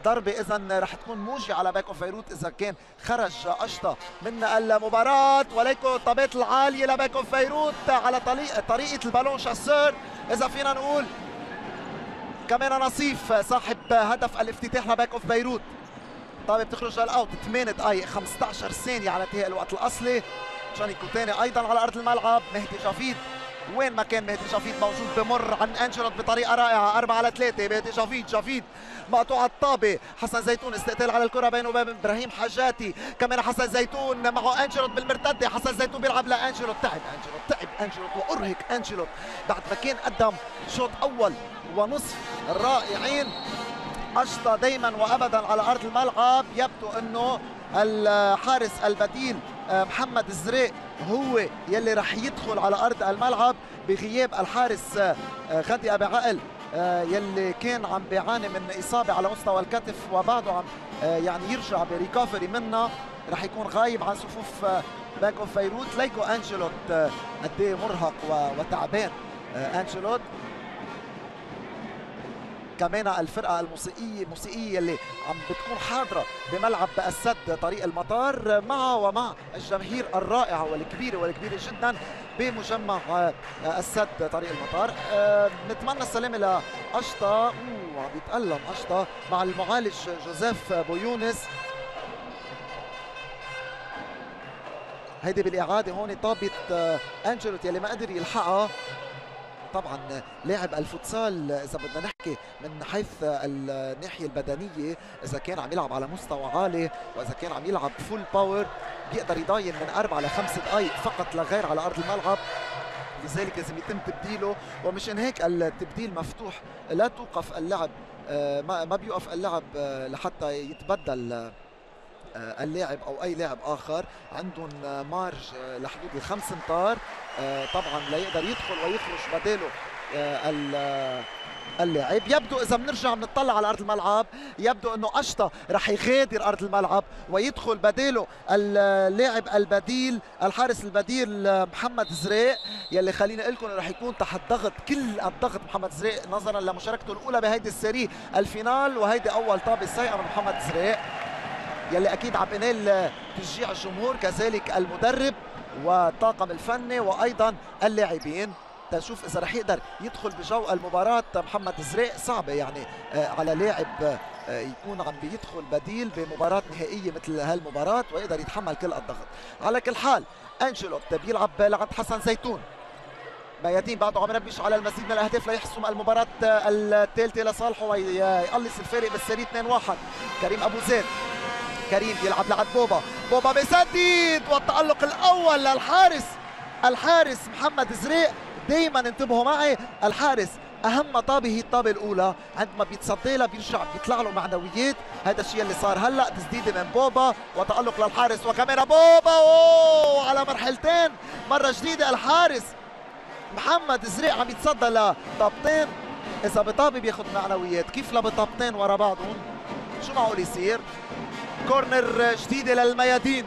ضربة إذا رح تكون موجعة على بانك أوف بيروت إذا كان خرج أشطى من المباراة. ولكن الطابات العالية لبانك أوف بيروت على طريقة طريقة ال ballon chasseur. إذا فينا نقول كمان نصيف صاحب هدف الافتتاح لبانك أوف بيروت. طابة بتخرج لل out. 8 دقائق 15 ثانية على انتهاء الوقت الأصلي. جوني كوتاني أيضا على أرض الملعب. مهدي جافيد. وين ما كان مهدي جافيد موجود بمر عن انجلوت بطريقة رائعة. 4 على 3 مهدي جافيد جافيد مقطوع الطابه حسن زيتون استقتال على الكرة بينه وبين إبراهيم حجاتي. كمان حسن زيتون معه انجلوت بالمرتدة. حسن زيتون بيلعب لانجلوت تعب انجلوت تعب انجلوت وأرهق انجلوت بعد ما كان قدم شوط أول ونصف رائعين أشطى دائما وابدا على أرض الملعب. يبدو إنه الحارس البديل محمد الزريق هو يلي رح يدخل على أرض الملعب بغياب الحارس آه، غدي أبي عقل آه، يلي كان عم بيعاني من إصابة على مستوى الكتف وبعده عم يعني يرجع بريكفري منها رح يكون غايب عن صفوف بانك اوف بيروت ليكو أنجلوت قد إيه مرهق وتعبان أنجلوت. كمان الفرقة الموسيقيه الموسيقية اللي عم بتكون حاضرة بملعب السد طريق المطار مع ومع الجماهير الرائعة والكبيرة والكبيرة جدا بمجمع آه، السد طريق المطار. آه، نتمنى السلامة لاشطى عم بيتالم اشطى مع المعالج جوزيف بويونس هيدي بالإعادة هون طابت آه، أنجلوت يلي ما قدر يلحقها. طبعا لاعب الفوتسال إذا بدنا نحكي من حيث الناحية البدنية إذا كان عم يلعب على مستوى عالي وإذا كان عم يلعب full power بيقدر يضاين من أربع لخمس دقائق فقط لا غير على أرض الملعب. لذلك لازم يتم تبديله. ومشان هيك التبديل مفتوح لا توقف اللعب آه، ما بيوقف اللعب آه، لحتى يتبدل. اللاعب أو أي لاعب آخر عندهم مارج لحدود الخمس امتار طبعا ليقدر يدخل ويخرج بداله اللاعب. يبدو إذا بنرجع بنطلع على أرض الملعب يبدو إنه أشطة رح يغادر أرض الملعب ويدخل بداله اللاعب البديل الحارس البديل محمد زريق. يلي خليني أقول لكم رح يكون تحت ضغط كل الضغط محمد زريق نظرا لمشاركته الأولى بهيدي ال série ال finale وهيدي أول طابة سيئه من محمد زريق. يلي أكيد عم بينال تشجيع الجمهور كذلك المدرب والطاقم الفني وأيضا اللاعبين. تنشوف إذا رح يقدر يدخل بجو المباراة. محمد زريق صعبة يعني آه، على لاعب آه، يكون عم بيدخل بديل بمباراة نهائية مثل هالمباراة ويقدر يتحمل كل الضغط. على كل حال انجلو بيلعب لعند حسن زيتون. ميادين بعده عم ينبش على المزيد من الأهداف ليحسم المباراة الثالثة لصالحه ويقلص الفارق بالسري 2-1 كريم أبو زيد. كريم بيلعب لعند بوبا. بوبا بيسدد والتألق الأول للحارس الحارس محمد زريق دايما انتبهوا معي الحارس أهم مطابه هي الطابة الأولى. عندما بيتصدى لها بيرجع بيطلع له معنويات. هذا الشيء اللي صار هلأ تسديده من بوبا وتألق للحارس وكمان بوبا أوه على مرحلتين. مرة جديدة الحارس محمد زريق عم يتصدى لطابتين. إذا بطابة بياخذ معنويات. كيف لبطابتين ورا بعضهم؟ شو معقول يصير؟ corner جديده للميادين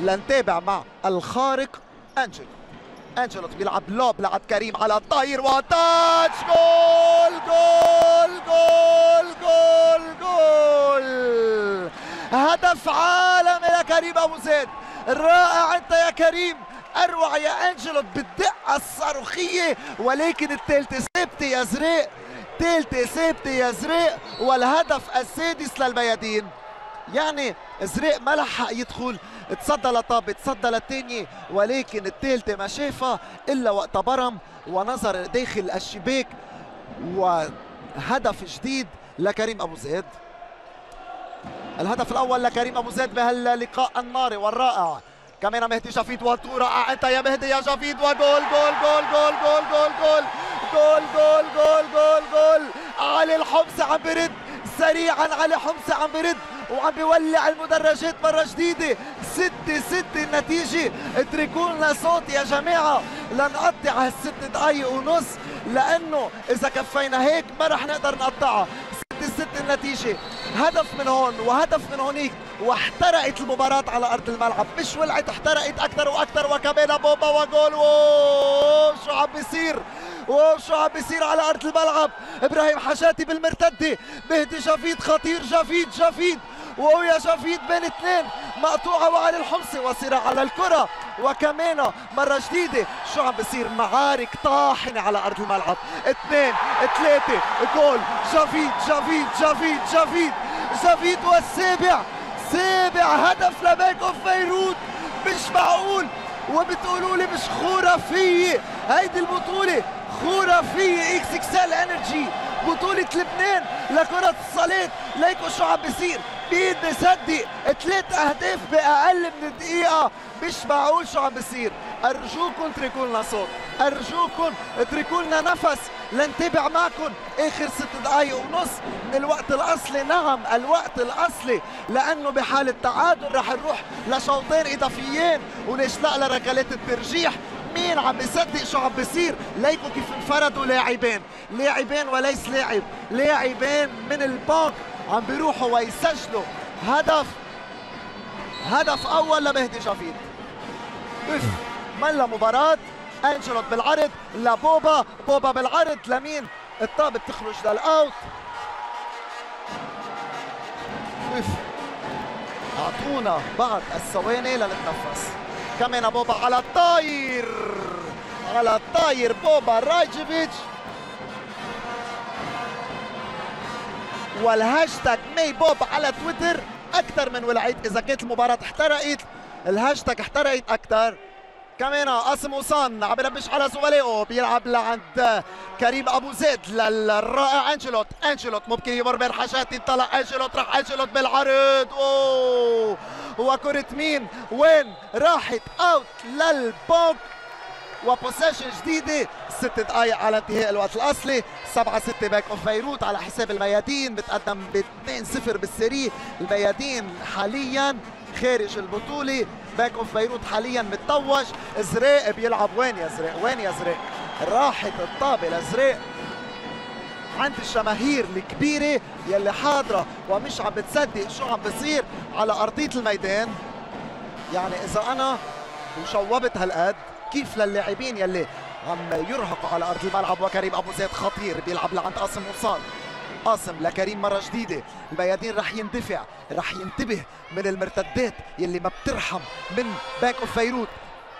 لنتابع مع الخارق انجلوت أنجلوت بيلعب lob لعب كريم على الطاير و touch! goal goal goal goal goal! هدف عالمي لكريم أبو زيد. رائع أنت يا كريم. أروع يا أنجلوت بالدقة الصاروخية. ولكن الثالثه ثابته يا زريق. ثالثه ثابته يا زريق. والهدف السادس للميادين. يعني زريق ما لحق يدخل تصدى لطابة تصدى للثانية ولكن الثالثة ما شافها إلا وقت برم ونظر داخل الشباك وهدف جديد لكريم أبو زيد الهدف الأول لكريم أبو زيد بهاللقاء الناري والرائع كمان مهدي جافيد رائع انت يا مهدي يا جافيد و goal goal goal goal goal goal goal goal goal goal goal goal علي الحمصي عم برد سريعا علي حمصي عم برد وعم بيولع المدرجات مرة جديدة. ستة ستة النتيجة اتركوا لنا صوت يا جماعة. لنقطع هالست دقايق ونص لأنه إذا كفينا هيك ما رح نقدر نقطعها. ستة ستة النتيجة هدف من هون وهدف من هونيك واحترقت المباراة على أرض الملعب. مش ولعت احترقت أكثر وأكثر. وكمان بوبا وجول. شو عم بيصير؟ وشو عم بيصير على أرض الملعب؟ إبراهيم حشاتي بالمرتدة. مهدي جافيد خطير جافيد جافيد ويا جافيد بين اثنين مقطوعة وعلى الحمصي وصراع على الكرة. وكمان مرة جديدة شو عم بصير؟ معارك طاحنة على أرض الملعب. اثنين ثلاثة جول. جافيد جافيد جافيد جافيد جافيد والسابع. سابع هدف ل Bank of Beirut. مش معقول. وبتقولوا لي مش خرافية هيدي البطولة خرافية إكس اكسل إنرجي. بطولة لبنان لكرة الصالات ليكوا شو عم بيصير مين مصدق ثلاث أهداف بأقل من دقيقة؟ مش معقول شو عم بيصير. أرجوكم اتركوا لنا صوت. أرجوكم اتركوا لنا نفس. لنتابع معكم آخر ست دقائق ونص من الوقت الأصلي. نعم الوقت الأصلي. لأنه بحالة تعادل رح نروح لشوطين إضافيين ونشلق لركلات الترجيح. مين عم بيصدق شو عم بيصير؟ ليكوا كيف انفردوا لاعبين. لاعبين وليس لاعب. لاعبين من البنك عم بيروحوا ويسجلوا هدف هدف أول لمهدي جافيد ملا مباراة أنجلوت بالعرض لبوبا بوبا بالعرض لمين؟ الطابة بتخرج للأوت. أعطونا بعض الثواني لنتنفس. كمان بوبا على الطاير. على الطاير بوبا رايجيفيتش والهاشتاج مي بوب على تويتر أكثر من ولعت إذا كانت المباراة احترقت الهاشتاج احترقت أكثر. كمان قاسم قوصان عم يلبش على زملائه بيلعب لعند كريم أبو زيد للرائع انجلوت انجلوت ممكن يمر بين حاجات انطلق انجلوت راح انجلوت بالعرض. أوه! وكرة مين؟ وين؟ راحت out لل BOB و possession جديدة. ست دقائق على انتهاء الوقت الأصلي. 7 6 Bank of Beirut على حساب الميادين. بتقدم ب 2-0 بالسري الميادين حاليا خارج البطولة. Bank of Beirut حاليا متطوج زريق بيلعب. وين يا زريق وين يا زريق راحت الطابة لزريق عند الجماهير الكبيرة يلي حاضرة ومش عم بتصدق شو عم بصير على أرضية الميدان. يعني إذا أنا وشوبت هالقد كيف للاعبين يلي عم يرهقوا على أرض الملعب وكريم أبو زيد خطير بيلعب لعند قاسم قوصان. قاسم لكريم مرة جديدة. الميادين رح يندفع رح ينتبه من المرتدات يلي ما بترحم من Bank of Beirut.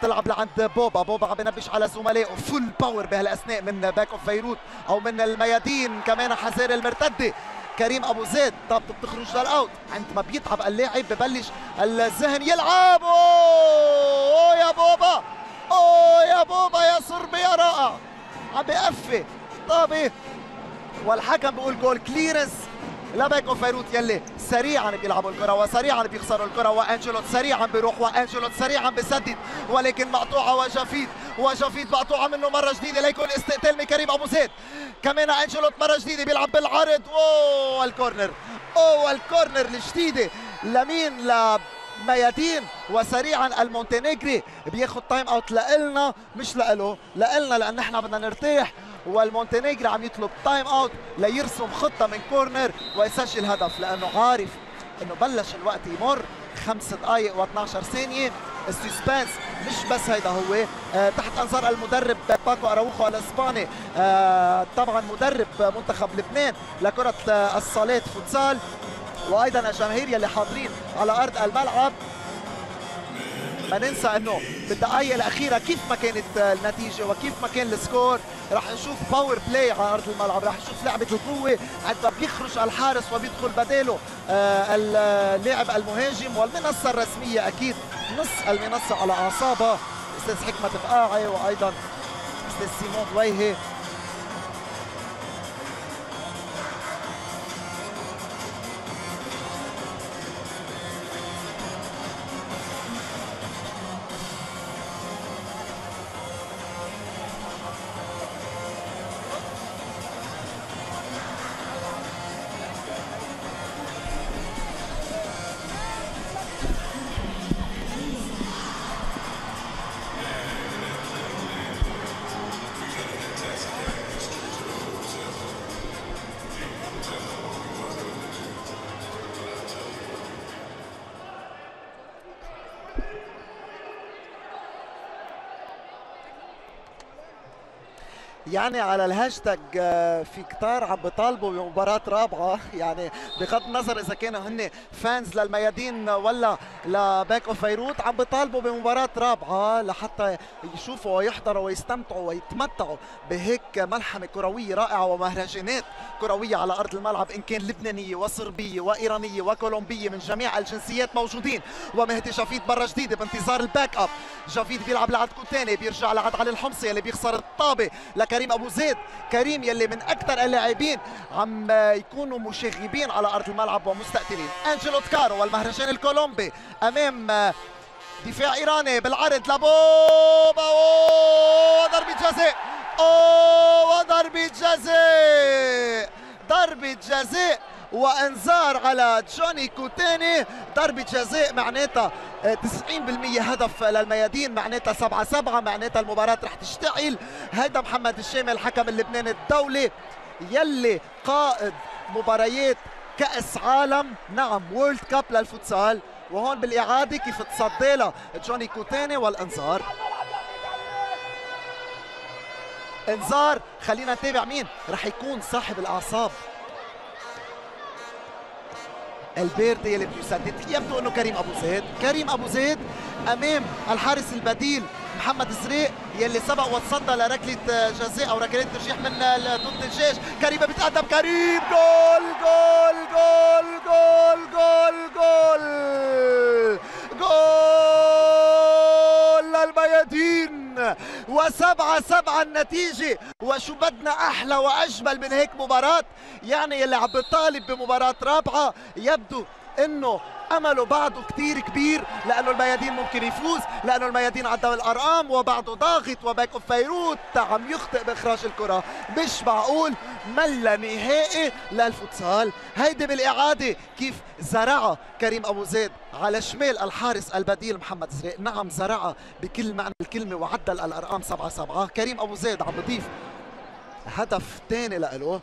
تلعب لعند بوبا بوبا عم بنبش على زملائه full power بهالأثناء من Bank of Beirut أو من الميادين كمان حزير المرتدة. كريم أبو زيد طب بتخرج لل out. عندما بيتعب اللاعب ببلش الذهن يلعب. أوه يا بوبا! أوه يا بوبا يا صربي يا رائع. عم بقفي طابه والحكم بيقول goal clearance. ل Bank of Beirut يلي سريعا بيلعبوا الكرة وسريعا بيخسروا الكرة وانجلوت سريعا بيروح وانجلوت سريعا بيسدد. ولكن مقطوعة وجافيد وجافيد مقطوعة منه مرة جديدة. ليكون استقتال من كريم أبو زيد. كمان انجلوت مرة جديدة بيلعب بالعرض. أوه ال corner. أوه ال corner الجديدة. لمين؟ ل ميادين وسريعا المونتينيجري بياخذ time out لنا مش لإله لإلنا لأن إحنا بدنا نرتاح. والمونتينيجري عم يطلب time out ليرسم خطة من corner ويسجل هدف لأنه عارف إنه بلش الوقت يمر. خمس دقائق و12 ثانية. ال suspense مش بس هيدا هو. آه تحت أنظار المدرب باكو أراوخو الأسباني. آه طبعا مدرب منتخب لبنان لكرة آه الصالات futsal. وأيضا الجماهير يلي حاضرين على أرض الملعب ما ننسى إنه بالدقائق الأخيرة كيف ما كانت النتيجة وكيف ما كان ال score رح نشوف power play على أرض الملعب رح نشوف لعبة القوة عندما بيخرج الحارس وبيدخل بداله آه اللاعب المهاجم والمنصة الرسمية أكيد نص المنصة على أعصابها أستاذ حكمة بقاعي وأيضا أستاذ سيمون دويهي يعني على الهاشتاج في كتار عم بيطالبوا بمباراة رابعة. <laughs> يعني بغض النظر إذا كانوا هن fans للميادين ولا ل Bank of Beirut عم بيطالبوا بمباراة رابعة لحتى يشوفوا ويحضروا ويستمتعوا ويتمتعوا بهيك ملحمة كروية رائعة ومهرجانات كروية على أرض الملعب إن كان لبنانية وصربية وإيرانية وكولومبية من جميع الجنسيات موجودين. ومهدي جافيد مرة جديدة بانتظار ال back up جافيد بيلعب لعند كوتاني بيرجع لعند علي الحمصي اللي بيخسر الطابة لكريم أبو زيد. كريم يلي من أكثر اللاعبين عم يكونوا مشاغبين على أرض الملعب ومستقتلين. أنجلو تكارو والمهرجان الكولومبي أمام دفاع إيراني بالعرض لبوبا وضربه جزاء. أوه وضربه جزاء. ضربة جزاء. وانذار على جوني كوتاني ضربة جزاء معناتها 90% هدف للميادين. معناتها 7 7 معناتها المباراة رح تشتعل. هيدا محمد الشامي الحكم اللبناني الدولي يلي قائد مباريات كأس عالم نعم وورلد كاب للفوتسال. وهون بالإعادة كيف تصدى لها جوني كوتاني والإنذار. انذار خلينا نتابع مين؟ رح يكون صاحب الأعصاب. البيردي اللي بده يسدد يبدو إنه كريم أبو زيد. كريم أبو زيد أمام الحارس البديل محمد زريق يلي سبق وتصدى لركلة جزاء أو ركلات ترجيح من ضد الجيش. كريم بيتقدم كريم goal goal goal goal goal goal. goal للميادين. وسبعة سبعة النتيجة. وشو بدنا أحلى وأجمل من هيك مباراة؟ يعني اللي عم بيطالب بمباراة رابعة يبدو إنه امله بعده كتير كبير لأنه الميادين ممكن يفوز لأنه الميادين عدى الأرقام وبعده ضاغط وباك أوف بيروت عم يخطئ بإخراج الكرة. مش معقول ملا نهائي للفوتسال. هيدي بالإعادة كيف زرعها كريم أبو زيد على شمال الحارس البديل محمد زريق. نعم زرعها بكل معنى الكلمة وعدل الأرقام 7 7 كريم أبو زيد عم بضيف هدف ثاني لإله.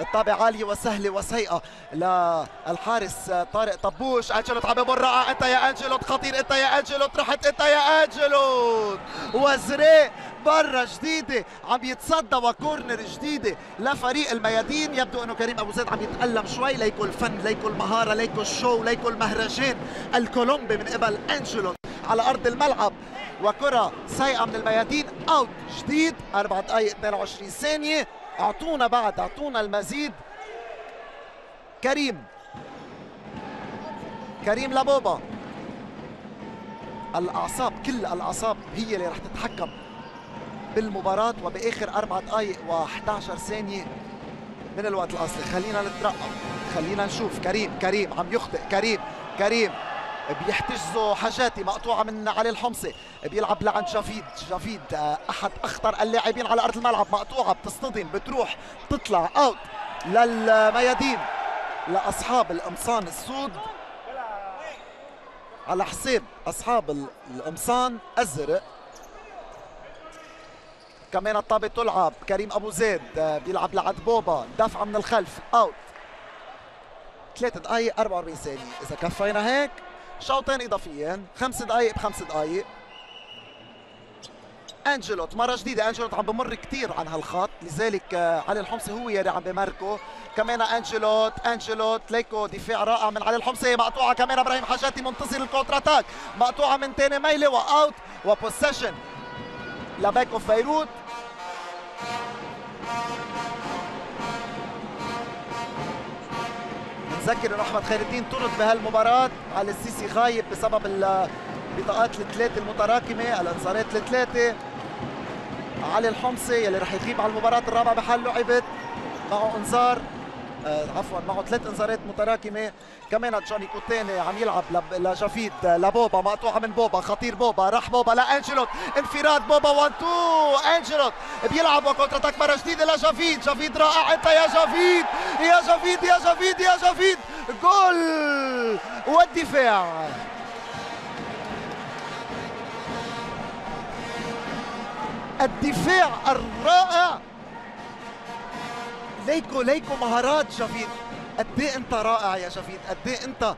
الطابة عالية وسهلة وسيئة. للحارس طارق طبوش. انجلوت عم بمر رائع أنت يا انجلوت خطير. أنت يا انجلوت رحت. أنت يا انجلوت وزريق مرة جديدة. عم يتصدى و corner جديدة لفريق الميادين. يبدو أنه كريم أبو زيد عم يتألم شوي. ليكو الفن ليكو المهارة ليكو ال show ليكو المهرجان الكولومبي من قبل انجلوت على أرض الملعب. وكرة سيئة من الميادين. أوت جديد. 4 دقائق 22 ثانية. أعطونا بعد أعطونا المزيد. كريم. كريم لبوبا الأعصاب كل الأعصاب هي اللي رح تتحكم بالمباراة وبآخر أربع دقائق و11 ثانية من الوقت الأصلي. خلينا نترقب خلينا نشوف. كريم كريم عم يخطئ. كريم كريم. بيحتجزوا حاجاتي مقطوعة من علي الحمصي. بيلعب لعند جافيد. جافيد آه، أحد أخطر اللاعبين على أرض الملعب. مقطوعة بتصطدم بتروح تطلع أوت للميادين لأصحاب القمصان السود. على حساب أصحاب القمصان الزرق. كمان الطابة تلعب. كريم أبو زيد آه، بيلعب لعند بوبا. دفعة من الخلف أوت ثلاث دقائق 44 ثانية. إذا كفينا هيك شوطين إضافيين. خمس دقائق بخمس دقائق أنجلوت مرة جديدة. أنجلوت عم بمر كثير عن هالخط. لذلك آه، علي الحمصي هو يلي عم بمركه كمان أنجلوت أنجلوت ليكو دفاع رائع من علي الحمصي. مقطوعة كمان إبراهيم حاجاتي منتصر ال counter attack مقطوعة من تاني ميله و out و possession ل Bank of Beirut انه أحمد خير الدين طرد بهالمباراة. علي السيسي غايب بسبب البطاقات الثلاثة المتراكمة. الانذارات الثلاثة. علي الحمصي يلي رح يغيب على المباراة الرابعة بحال لعبت. معه انذار عفوا معه ثلاث انذارات متراكمة. كمان جوني كوتيني عم يلعب لجافيد لبوبا مقطوعة من بوبا خطير بوبا راح بوبا لأنجلوت. انفراد بوبا 1 2 أنجلوت. بيلعب و counter attack مرة جديدة لجافيد جافيد رائع إنت يا جافيد يا جافيد يا جافيد يا جافيد جول! والدفاع. الدفاع الرائع. ليكو ليكو مهارات شفيد قد إيه أنت رائع يا شفيد قد إيه أنت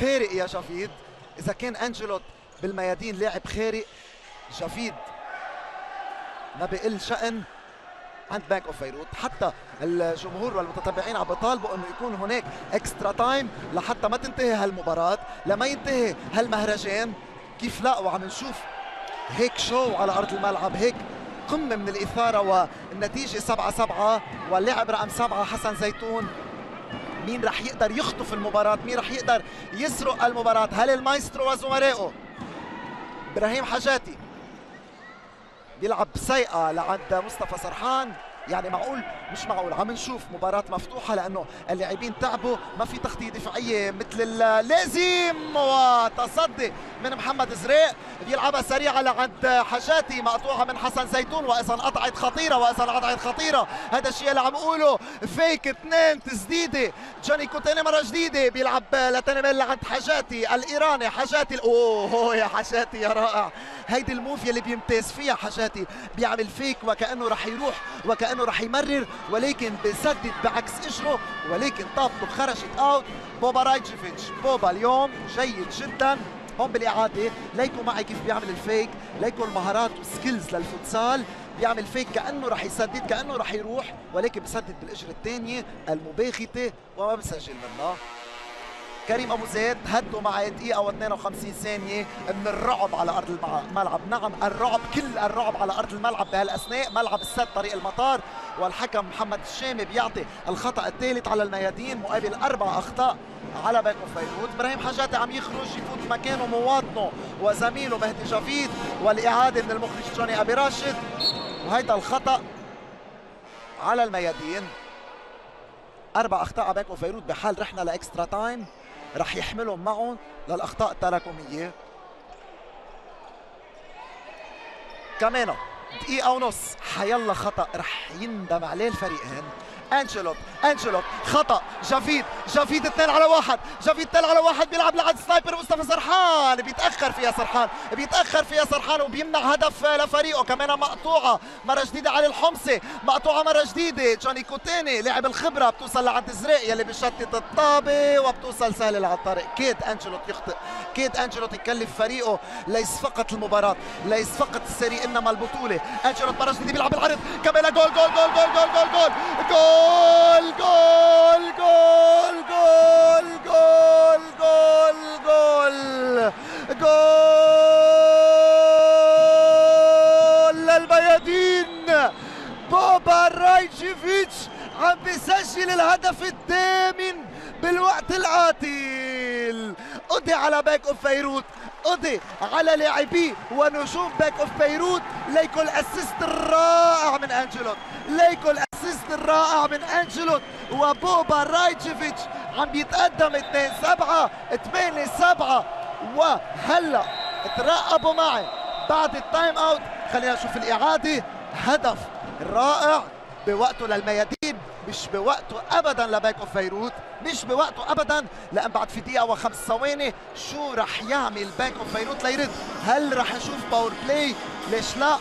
خارق يا شفيد إذا كان أنجلوت بالميادين لاعب خارق شفيد ما بقل شأن عند Bank of Beirut حتى الجمهور والمتتبعين عم بيطالبوا إنه يكون هناك extra time لحتى ما تنتهي هالمباراة لما ينتهي هالمهرجان كيف لا؟ وعم نشوف هيك show على أرض الملعب هيك قمة من الإثارة والنتيجة 7 7 واللاعب رقم 7 حسن زيتون. مين رح يقدر يخطف المباراة؟ مين رح يقدر يسرق المباراة؟ هل المايسترو وزملائه إبراهيم حاجاتي بيلعب سيئة لعند مصطفى سرحان. يعني معقول؟ مش معقول. عم نشوف مباراة مفتوحة لأنه اللاعبين تعبوا. ما في تغطية دفاعية مثل اللازم وتصدي من محمد زريق. بيلعبها سريعة لعند حاجاتي مقطوعة من حسن زيتون. وإذا انقطعت خطيرة وإذا انقطعت خطيرة. هذا الشيء اللي عم أقوله. فيك اثنين تسديدة. جوني كوتيني مرة جديدة. بيلعب لتاني ميل لعند حاجاتي الإيراني. حاجاتي أوه يا حاجاتي يا رائع. هيدي ال move اللي بيمتاز فيها حاجاتي بيعمل fake وكأنه رح يروح وكأنه رح يمرر ولكن بسدد بعكس إجره ولكن طابته خرجت out بوبا رايتشيفيتش بوبا اليوم جيد جدا. هون بالإعادة ليكوا معي كيف بيعمل ال fake ليكوا المهارات وال skills لل futsal. بيعمل fake كأنه رح يسدد كأنه رح يروح ولكن بسدد بالإجرة الثانية المباغته وما بسجل منها كريم أبو زيد هدوا مع دقيقة و52 ثانية من الرعب على أرض الملعب. نعم الرعب كل الرعب على أرض الملعب بهالأثناء ملعب السد طريق المطار. والحكم محمد الشامي بيعطي الخطأ الثالث على الميادين مقابل أربع أخطاء على باكو فيروت إبراهيم حاجاتي عم يخرج يفوت مكانه مواطنه وزميله مهدي جافيد والإعادة من المخرج جوني أبي راشد. وهيدا الخطأ على الميادين. أربع أخطاء على Bank of Beirut بحال رحنا ل extra time. رح يحملهم معهم للأخطاء التراكمية. كمان دقيقة ونص حيلا خطأ رح يندم عليه الفريقين. انشلوت انشلوت خطأ. جافيد جافيد اثنين على واحد. جافيد اثنين على واحد. بيلعب لعند sniper مصطفى سرحان. بيتأخر فيها سرحان. بيتأخر فيها سرحان وبيمنع هدف لفريقه. كمان مقطوعة. مرة جديدة علي الحمصي. مقطوعة مرة جديدة. جوني كوتيني لاعب الخبرة. بتوصل لعند زريق يلي بيشتت الطابة وبتوصل سهلة على الطريق. كيت انشلوت يخطئ. كيت انشلوت يكلف فريقه ليس فقط المباراة ليس فقط ال series إنما البطولة. انشلوت مرة جديدة بيلعب العرض. كمان goal goal goal goal goal goal goal, goal. goal goal goal goal goal goal goal goal للميادين بوبا رايتشيفيتش عم بيسجل الهدف الثامن بالوقت القاتل قضي على Bank of Beirut. قضي على لاعبي ونجوم Bank of Beirut ليكو ال assist الرائع من أنجلوت. ليكو ال assist الرائع من أنجلوت. وبوبا رايتشيفيتش عم بيتقدم 2 7 8 7 وهلا ترقبوا معي بعد ال time out خلينا نشوف الإعادة. هدف رائع. بوقته للميادين مش بوقته ابدا ل Bank of Beirut مش بوقته ابدا لأن بعد في دقيقة وخمس ثواني شو رح يعمل Bank of Beirut ليرد؟ هل رح نشوف power play ليش لا؟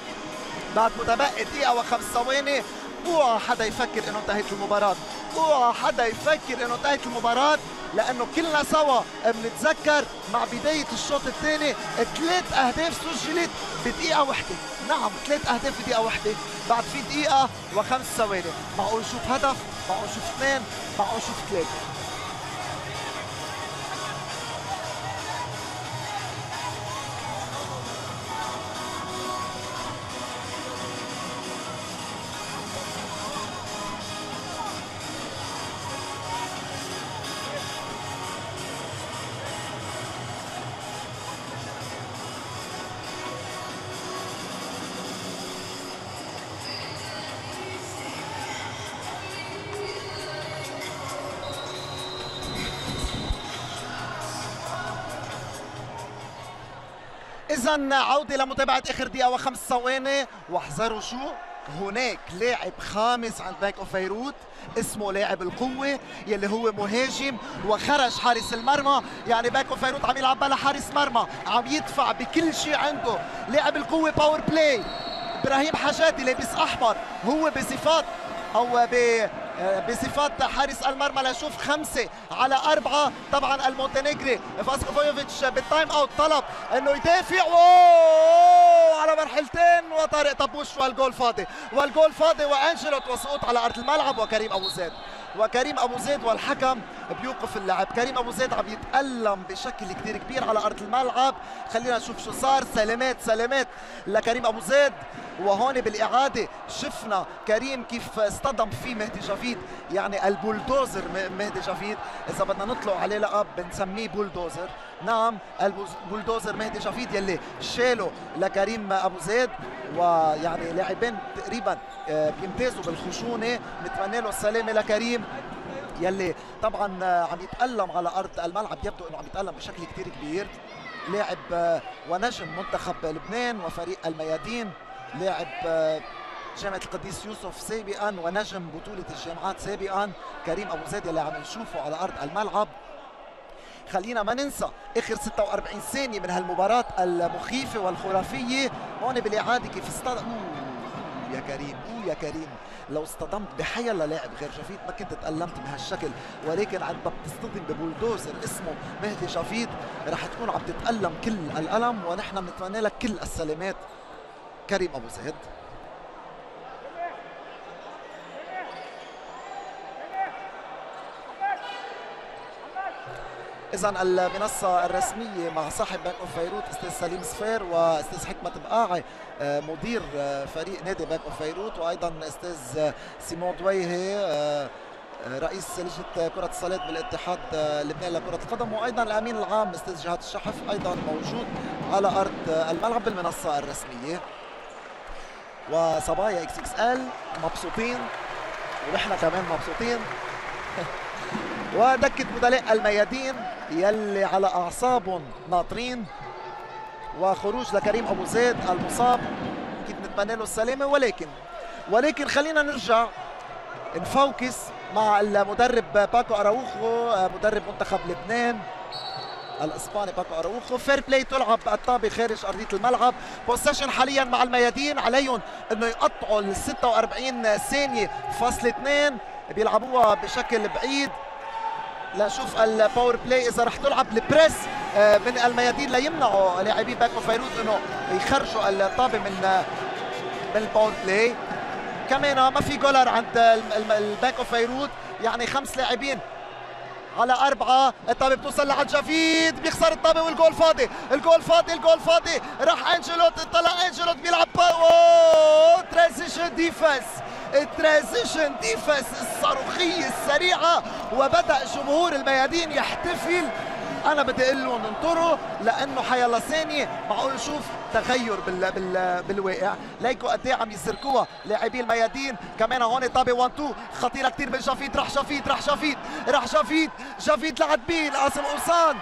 بعد متبقي دقيقة وخمس ثواني اوعى حدا يفكر إنه انتهت المباراة. اوعى حدا يفكر إنه انتهت المباراة لأنه كلنا سوا بنتذكر مع بداية الشوط الثاني ثلاث أهداف سجلت بدقيقة واحدة. نعم ثلاث أهداف بدقيقة واحدة. بعد في دقيقة وخمس ثواني. معقول نشوف هدف؟ معقول نشوف اثنين؟ معقول نشوف ثلاثة؟ اذا عودة لمتابعه آخر دقيقة وخمس ثواني. واحذروا شو؟ هناك لاعب خامس عند Bank of Beirut اسمه لاعب القوة يلي هو مهاجم وخرج حارس المرمى. يعني Bank of Beirut عم يلعب بلا حارس مرمى عم يدفع بكل شيء عنده. لاعب القوة power play إبراهيم حاجاتي لابس أحمر هو بصفات أو بصفات حارس المرمى لنشوف خمسة على أربعة. طبعا المونتينيجري فاسكوفويفيتش بال time out طلب أنه يدافع. على مرحلتين وطارق طبوش والجول فاضي. والجول فاضي وأنجلوت وسقوط على أرض الملعب. وكريم أبو زيد وكريم أبو زيد والحكم بيوقف اللعب كريم أبو زيد عم يتألم بشكل كثير كبير على أرض الملعب. خلينا نشوف شو صار. سلامات سلامات لكريم أبو زيد. وهون بالإعادة شفنا كريم كيف اصطدم فيه مهدي جافيد يعني البولدوزر مهدي جافيد إذا بدنا نطلق عليه لقب بنسميه بولدوزر. نعم البولدوزر مهدي جافيد يلي شاله لكريم أبو زيد ويعني لاعبين تقريبا آه، بيمتازوا بالخشونة. نتمنى له السلامة لكريم يلي طبعا آه، عم يتألم على أرض الملعب. يبدو أنه عم يتألم بشكل كثير كبير. لاعب آه، ونجم منتخب لبنان وفريق الميادين. لاعب جامعة القديس يوسف سابقا ونجم بطولة الجامعات سابقا كريم أبو زيد اللي عم نشوفه على أرض الملعب. خلينا ما ننسى آخر 46 ثانية من هالمباراة المخيفة والخرافية. هون بالإعادة كيف اصطدم يا كريم أوه يا كريم. لو اصطدمت بحيا لاعب غير جافيد ما كنت تألمت بهالشكل. ولكن عندما بتصطدم ببولدوزر اسمه مهدي جافيد رح تكون عم تتألم كل الألم ونحن بنتمنى لك كل السلامات. كريم أبو زيد اذا المنصة الرسمية مع صاحب بنك أوف بيروت أستاذ سليم صفير وأستاذ حكمة بقاعي آه، مدير آه، فريق نادي بنك أوف بيروت وأيضا أستاذ سيمون دويهي آه، رئيس لجنة كرة الصالات بالاتحاد اللبناني لكرة القدم وأيضا الأمين العام أستاذ جهاد الشحف أيضا موجود على أرض الملعب بالمنصة الرسمية. وصبايا إكس إكس إل مبسوطين. ونحن كمان مبسوطين. <laughs> ودكة بدلاء الميادين يلي على أعصابهم ناطرين. وخروج لكريم أبو زيد المصاب. أكيد نتمنى له السلامة؟ ولكن ولكن خلينا نرجع ن focus مع المدرب باكو أراوخو مدرب منتخب لبنان. الإسباني باكو أراوخو. fair play تلعب الطابه خارج أرضية الملعب. possession حاليا مع الميادين. عليهم إنه يقطعوا ال 46 ثانية. فاصل 2 بيلعبوها بشكل بعيد. لنشوف ال power play إذا رح تلعب ال press آه، من الميادين ليمنعوا لاعبي Bank of Beirut إنه يخرجوا الطابة من من ال power play كمان ما في goaler عند ال Bank of Beirut يعني خمس لاعبين على أربعة. الطابة بتوصل لعند جافيد. بيخسر الطابة والجول فاضي. الجول فاضي الجول فاضي. راح أنجلوت طلع أنجلوت بيلعب transition defense ال transition defense الصاروخية السريعة. وبدأ جمهور الميادين يحتفل أنا بدي أقول لهم انطروا لأنه حيلا ثانية معقول نشوف تغير بال بال بالواقع. ليكو قد إيه عم يسكروها لاعبي الميادين. كمان هون طابه 1 2 خطيرة كثير من جافيت راح جافيت راح جافيت راح جافيت لعب بيه. قاسم قوسان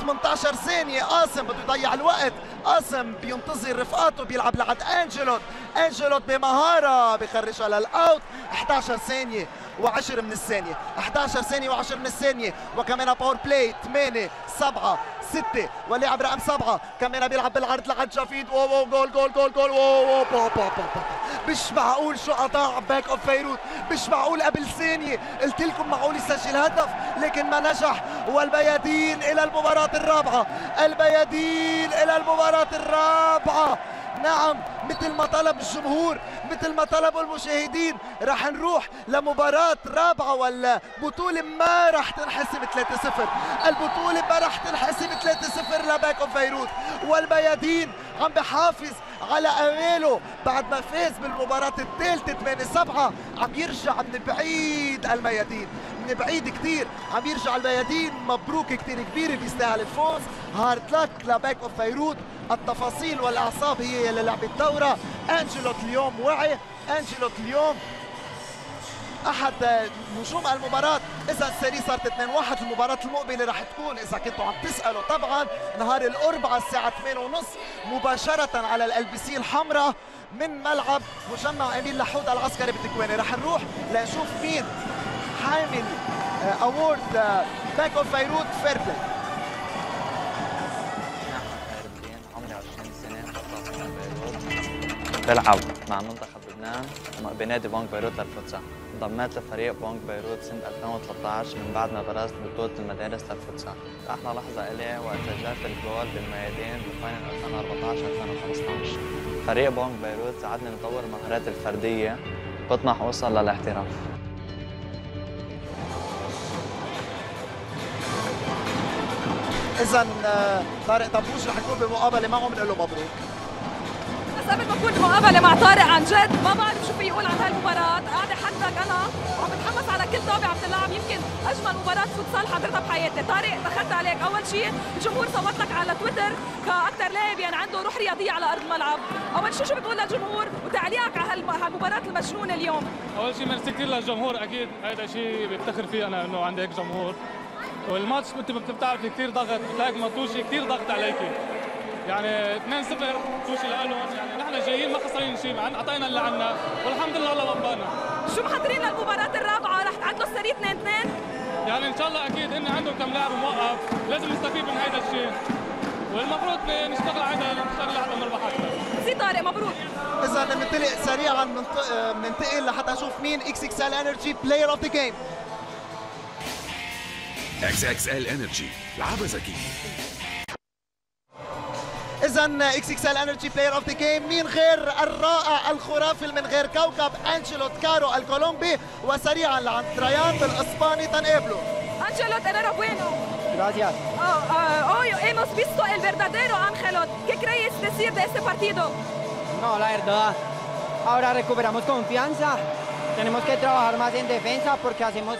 18 ثانية. قاسم بده يضيع الوقت. قاسم بينتظر رفقاته بيلعب لعند أنجلوت. أنجلوت بمهارة بخرجها لل out. 11 ثانية و10 من الثانية. 11 ثانية و10 من الثانية. وكمان power play 8 7 6 واللاعب رقم 7 كمان بيلعب بالعرض لعند جافيد. wow wow goal goal goal goal. wow wow با با با با. مش معقول شو قطع Bank of Beirut مش معقول قبل ثانية. قلت لكم معقول يسجل هدف لكن ما نجح. والميادين إلى المباراة الرابعة. الميادين إلى المباراة الرابعة. نعم مثل ما طلب الجمهور مثل ما طلبوا المشاهدين رح نروح لمباراة رابعة والبطولة ما رح تنحسم 3-0 البطولة ما رح تنحسم 3-0 ل Bank of Beirut والميادين عم بحافظ على اماله بعد ما فاز بالمباراة الثالثة 8 7 عم يرجع من بعيد الميادين. من بعيد كثير عم يرجع الميادين. مبروك كثير كبيرة بيستاهل الفوز. hard luck ل Bank of Beirut التفاصيل والأعصاب هي اللي لعبت دورها انجلوت اليوم وعي. انجلوت اليوم أحد نجوم المباراة. إذا ال série صارت 2-1 المباراة المقبلة رح تكون إذا كنتوا عم تسألوا طبعا نهار الأربعاء الساعة 8:30 مباشرة على LBC الحمراء من ملعب مجمع اميل لحود العسكري بالتكوانه رح نروح لنشوف مين حامل award Bank of Beirut fair play عمري 20 سنة خطاط بيروت بلعب مع منتخب لبنان بنادي بنك بيروت للفوتسال. انضميت لفريق بنك بيروت سنة 2013 من بعد ما برزت بطولة المدارس للفوتسال. أحلى لحظة إلي وقت سجلت الجول بالميادين بفاينل 2014-2015 فريق بنك بيروت ساعدني نطور مهاراتي الفردية. بطمح أوصل للاحتراف. اذا طارق طبوش رح يكون بمقابلة معهم بنقول له مبروك. بس قبل ما اكون بمقابله مع طارق عن جد ما بعرف شو في يقول عن هالمباراة. قاعدة حدك أنا وعم بتحمس على كل طابه عم تلعب يمكن أجمل مباراة فوتسال حضرتها بحياتي. طارق دخلت عليك. أول شيء الجمهور صوت لك على تويتر كأكثر لاعب يعني عنده روح رياضية على أرض الملعب. أول شيء شو بتقول للجمهور؟ وتعليقك على هالمباراه المجنونه اليوم. أول شيء ميرسي كثير للجمهور. أكيد هذا شيء بفتخر فيه أنا إنه عندي هيك جمهور. والماتش انت بتعرفي كثير ضغط. بتلاقي مطوشي كثير ضغط عليكي. يعني 2-0 توشي لهم يعني نحن جايين ما خسرانين شيء مع أعطينا اللي عنا والحمد لله الله وفقنا شو محضرين للمباراة الرابعة؟ رح تعدلوا ال série 2 2 يعني إن شاء الله أكيد هن عندهم كم لاعب موقف. لازم نستفيد من هذا الشيء والمفروض نشتغل على نشتغل لحتى نربح أكثر. سي طارق مبروك. إذا بننطلق سريعا بننتقل لحتى نشوف مين إكس إكس إل انرجي بلاير اوف ذا جيم XXL Energy لعبة ذكية اذا اكس اكس ال انرجي بلاير اوف ذا جيم مين غير الرائع الخرافي من غير كوكب انجلو كارو الكولومبي وسريعا لعند تريان بالاسباني تنقابله Angelot, enhorabuena. Gracias. Oh, uh, hoy hemos visto el verdadero Angelot. ¿Qué crees decir de este partido? No, la verdad, ahora recuperamos confianza. Tenemos que trabajar más en defensa porque hacemos,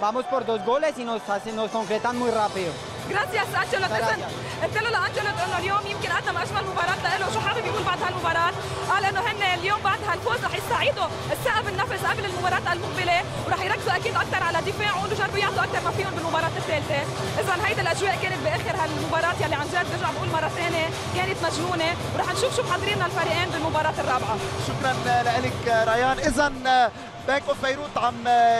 vamos por dos goles y nos, hacen, nos concretan muy rápido. جراسياس انجلوت اذا قلت له لانجلوت انه اليوم يمكن قدم اجمل مباراه له شو حابب يقول بعد هالمباراه قال انه هن اليوم بعد هالفوز رح يستعيدوا الثقه بالنفس قبل المباراه المقبله ورح يركزوا أكيد أكثر على دفاعهم وجربوا يعطوا أكثر ما فيهم بالمباراه الثالثه اذا هيدي الاجواء كانت باخر هالمباراه يلي عن جد برجع بقول مره ثانية كانت مجنونه ورح نشوف شو محضرين الفريقين بالمباراه الرابعه شكرا لك ريان. اذا Bank of Beirut عم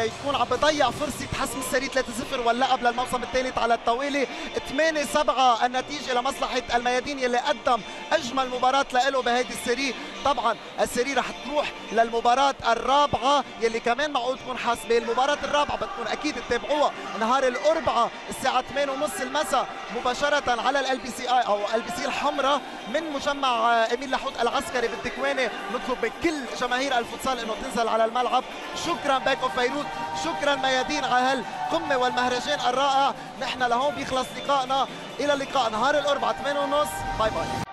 يكون عم بضيع فرصة حسم ال série 3-0 واللقب للموسم الثالث على الطاوله 8 7 النتيجة لمصلحة الميادين يلي قدم أجمل مباراة له بهيدي ال série طبعا السري رح تروح للمباراة الرابعة يلي كمان معقول تكون حاسمة. المباراة الرابعة بتكون أكيد تتابعوها نهار الأربعاء الساعة 8:30 المساء مباشرة على LBCI أو LBC الحمراء من مجمع اميل لحود العسكري بالتكوانه نطلب من كل جماهير الفوتسال إنه تنزل على الملعب. شكرا Bank of Beirut شكرا ميادين على هالقمه والمهرجان الرائع. نحن لهون بيخلص لقائنا. إلى اللقاء نهار الأربعاء 8:30 bye bye.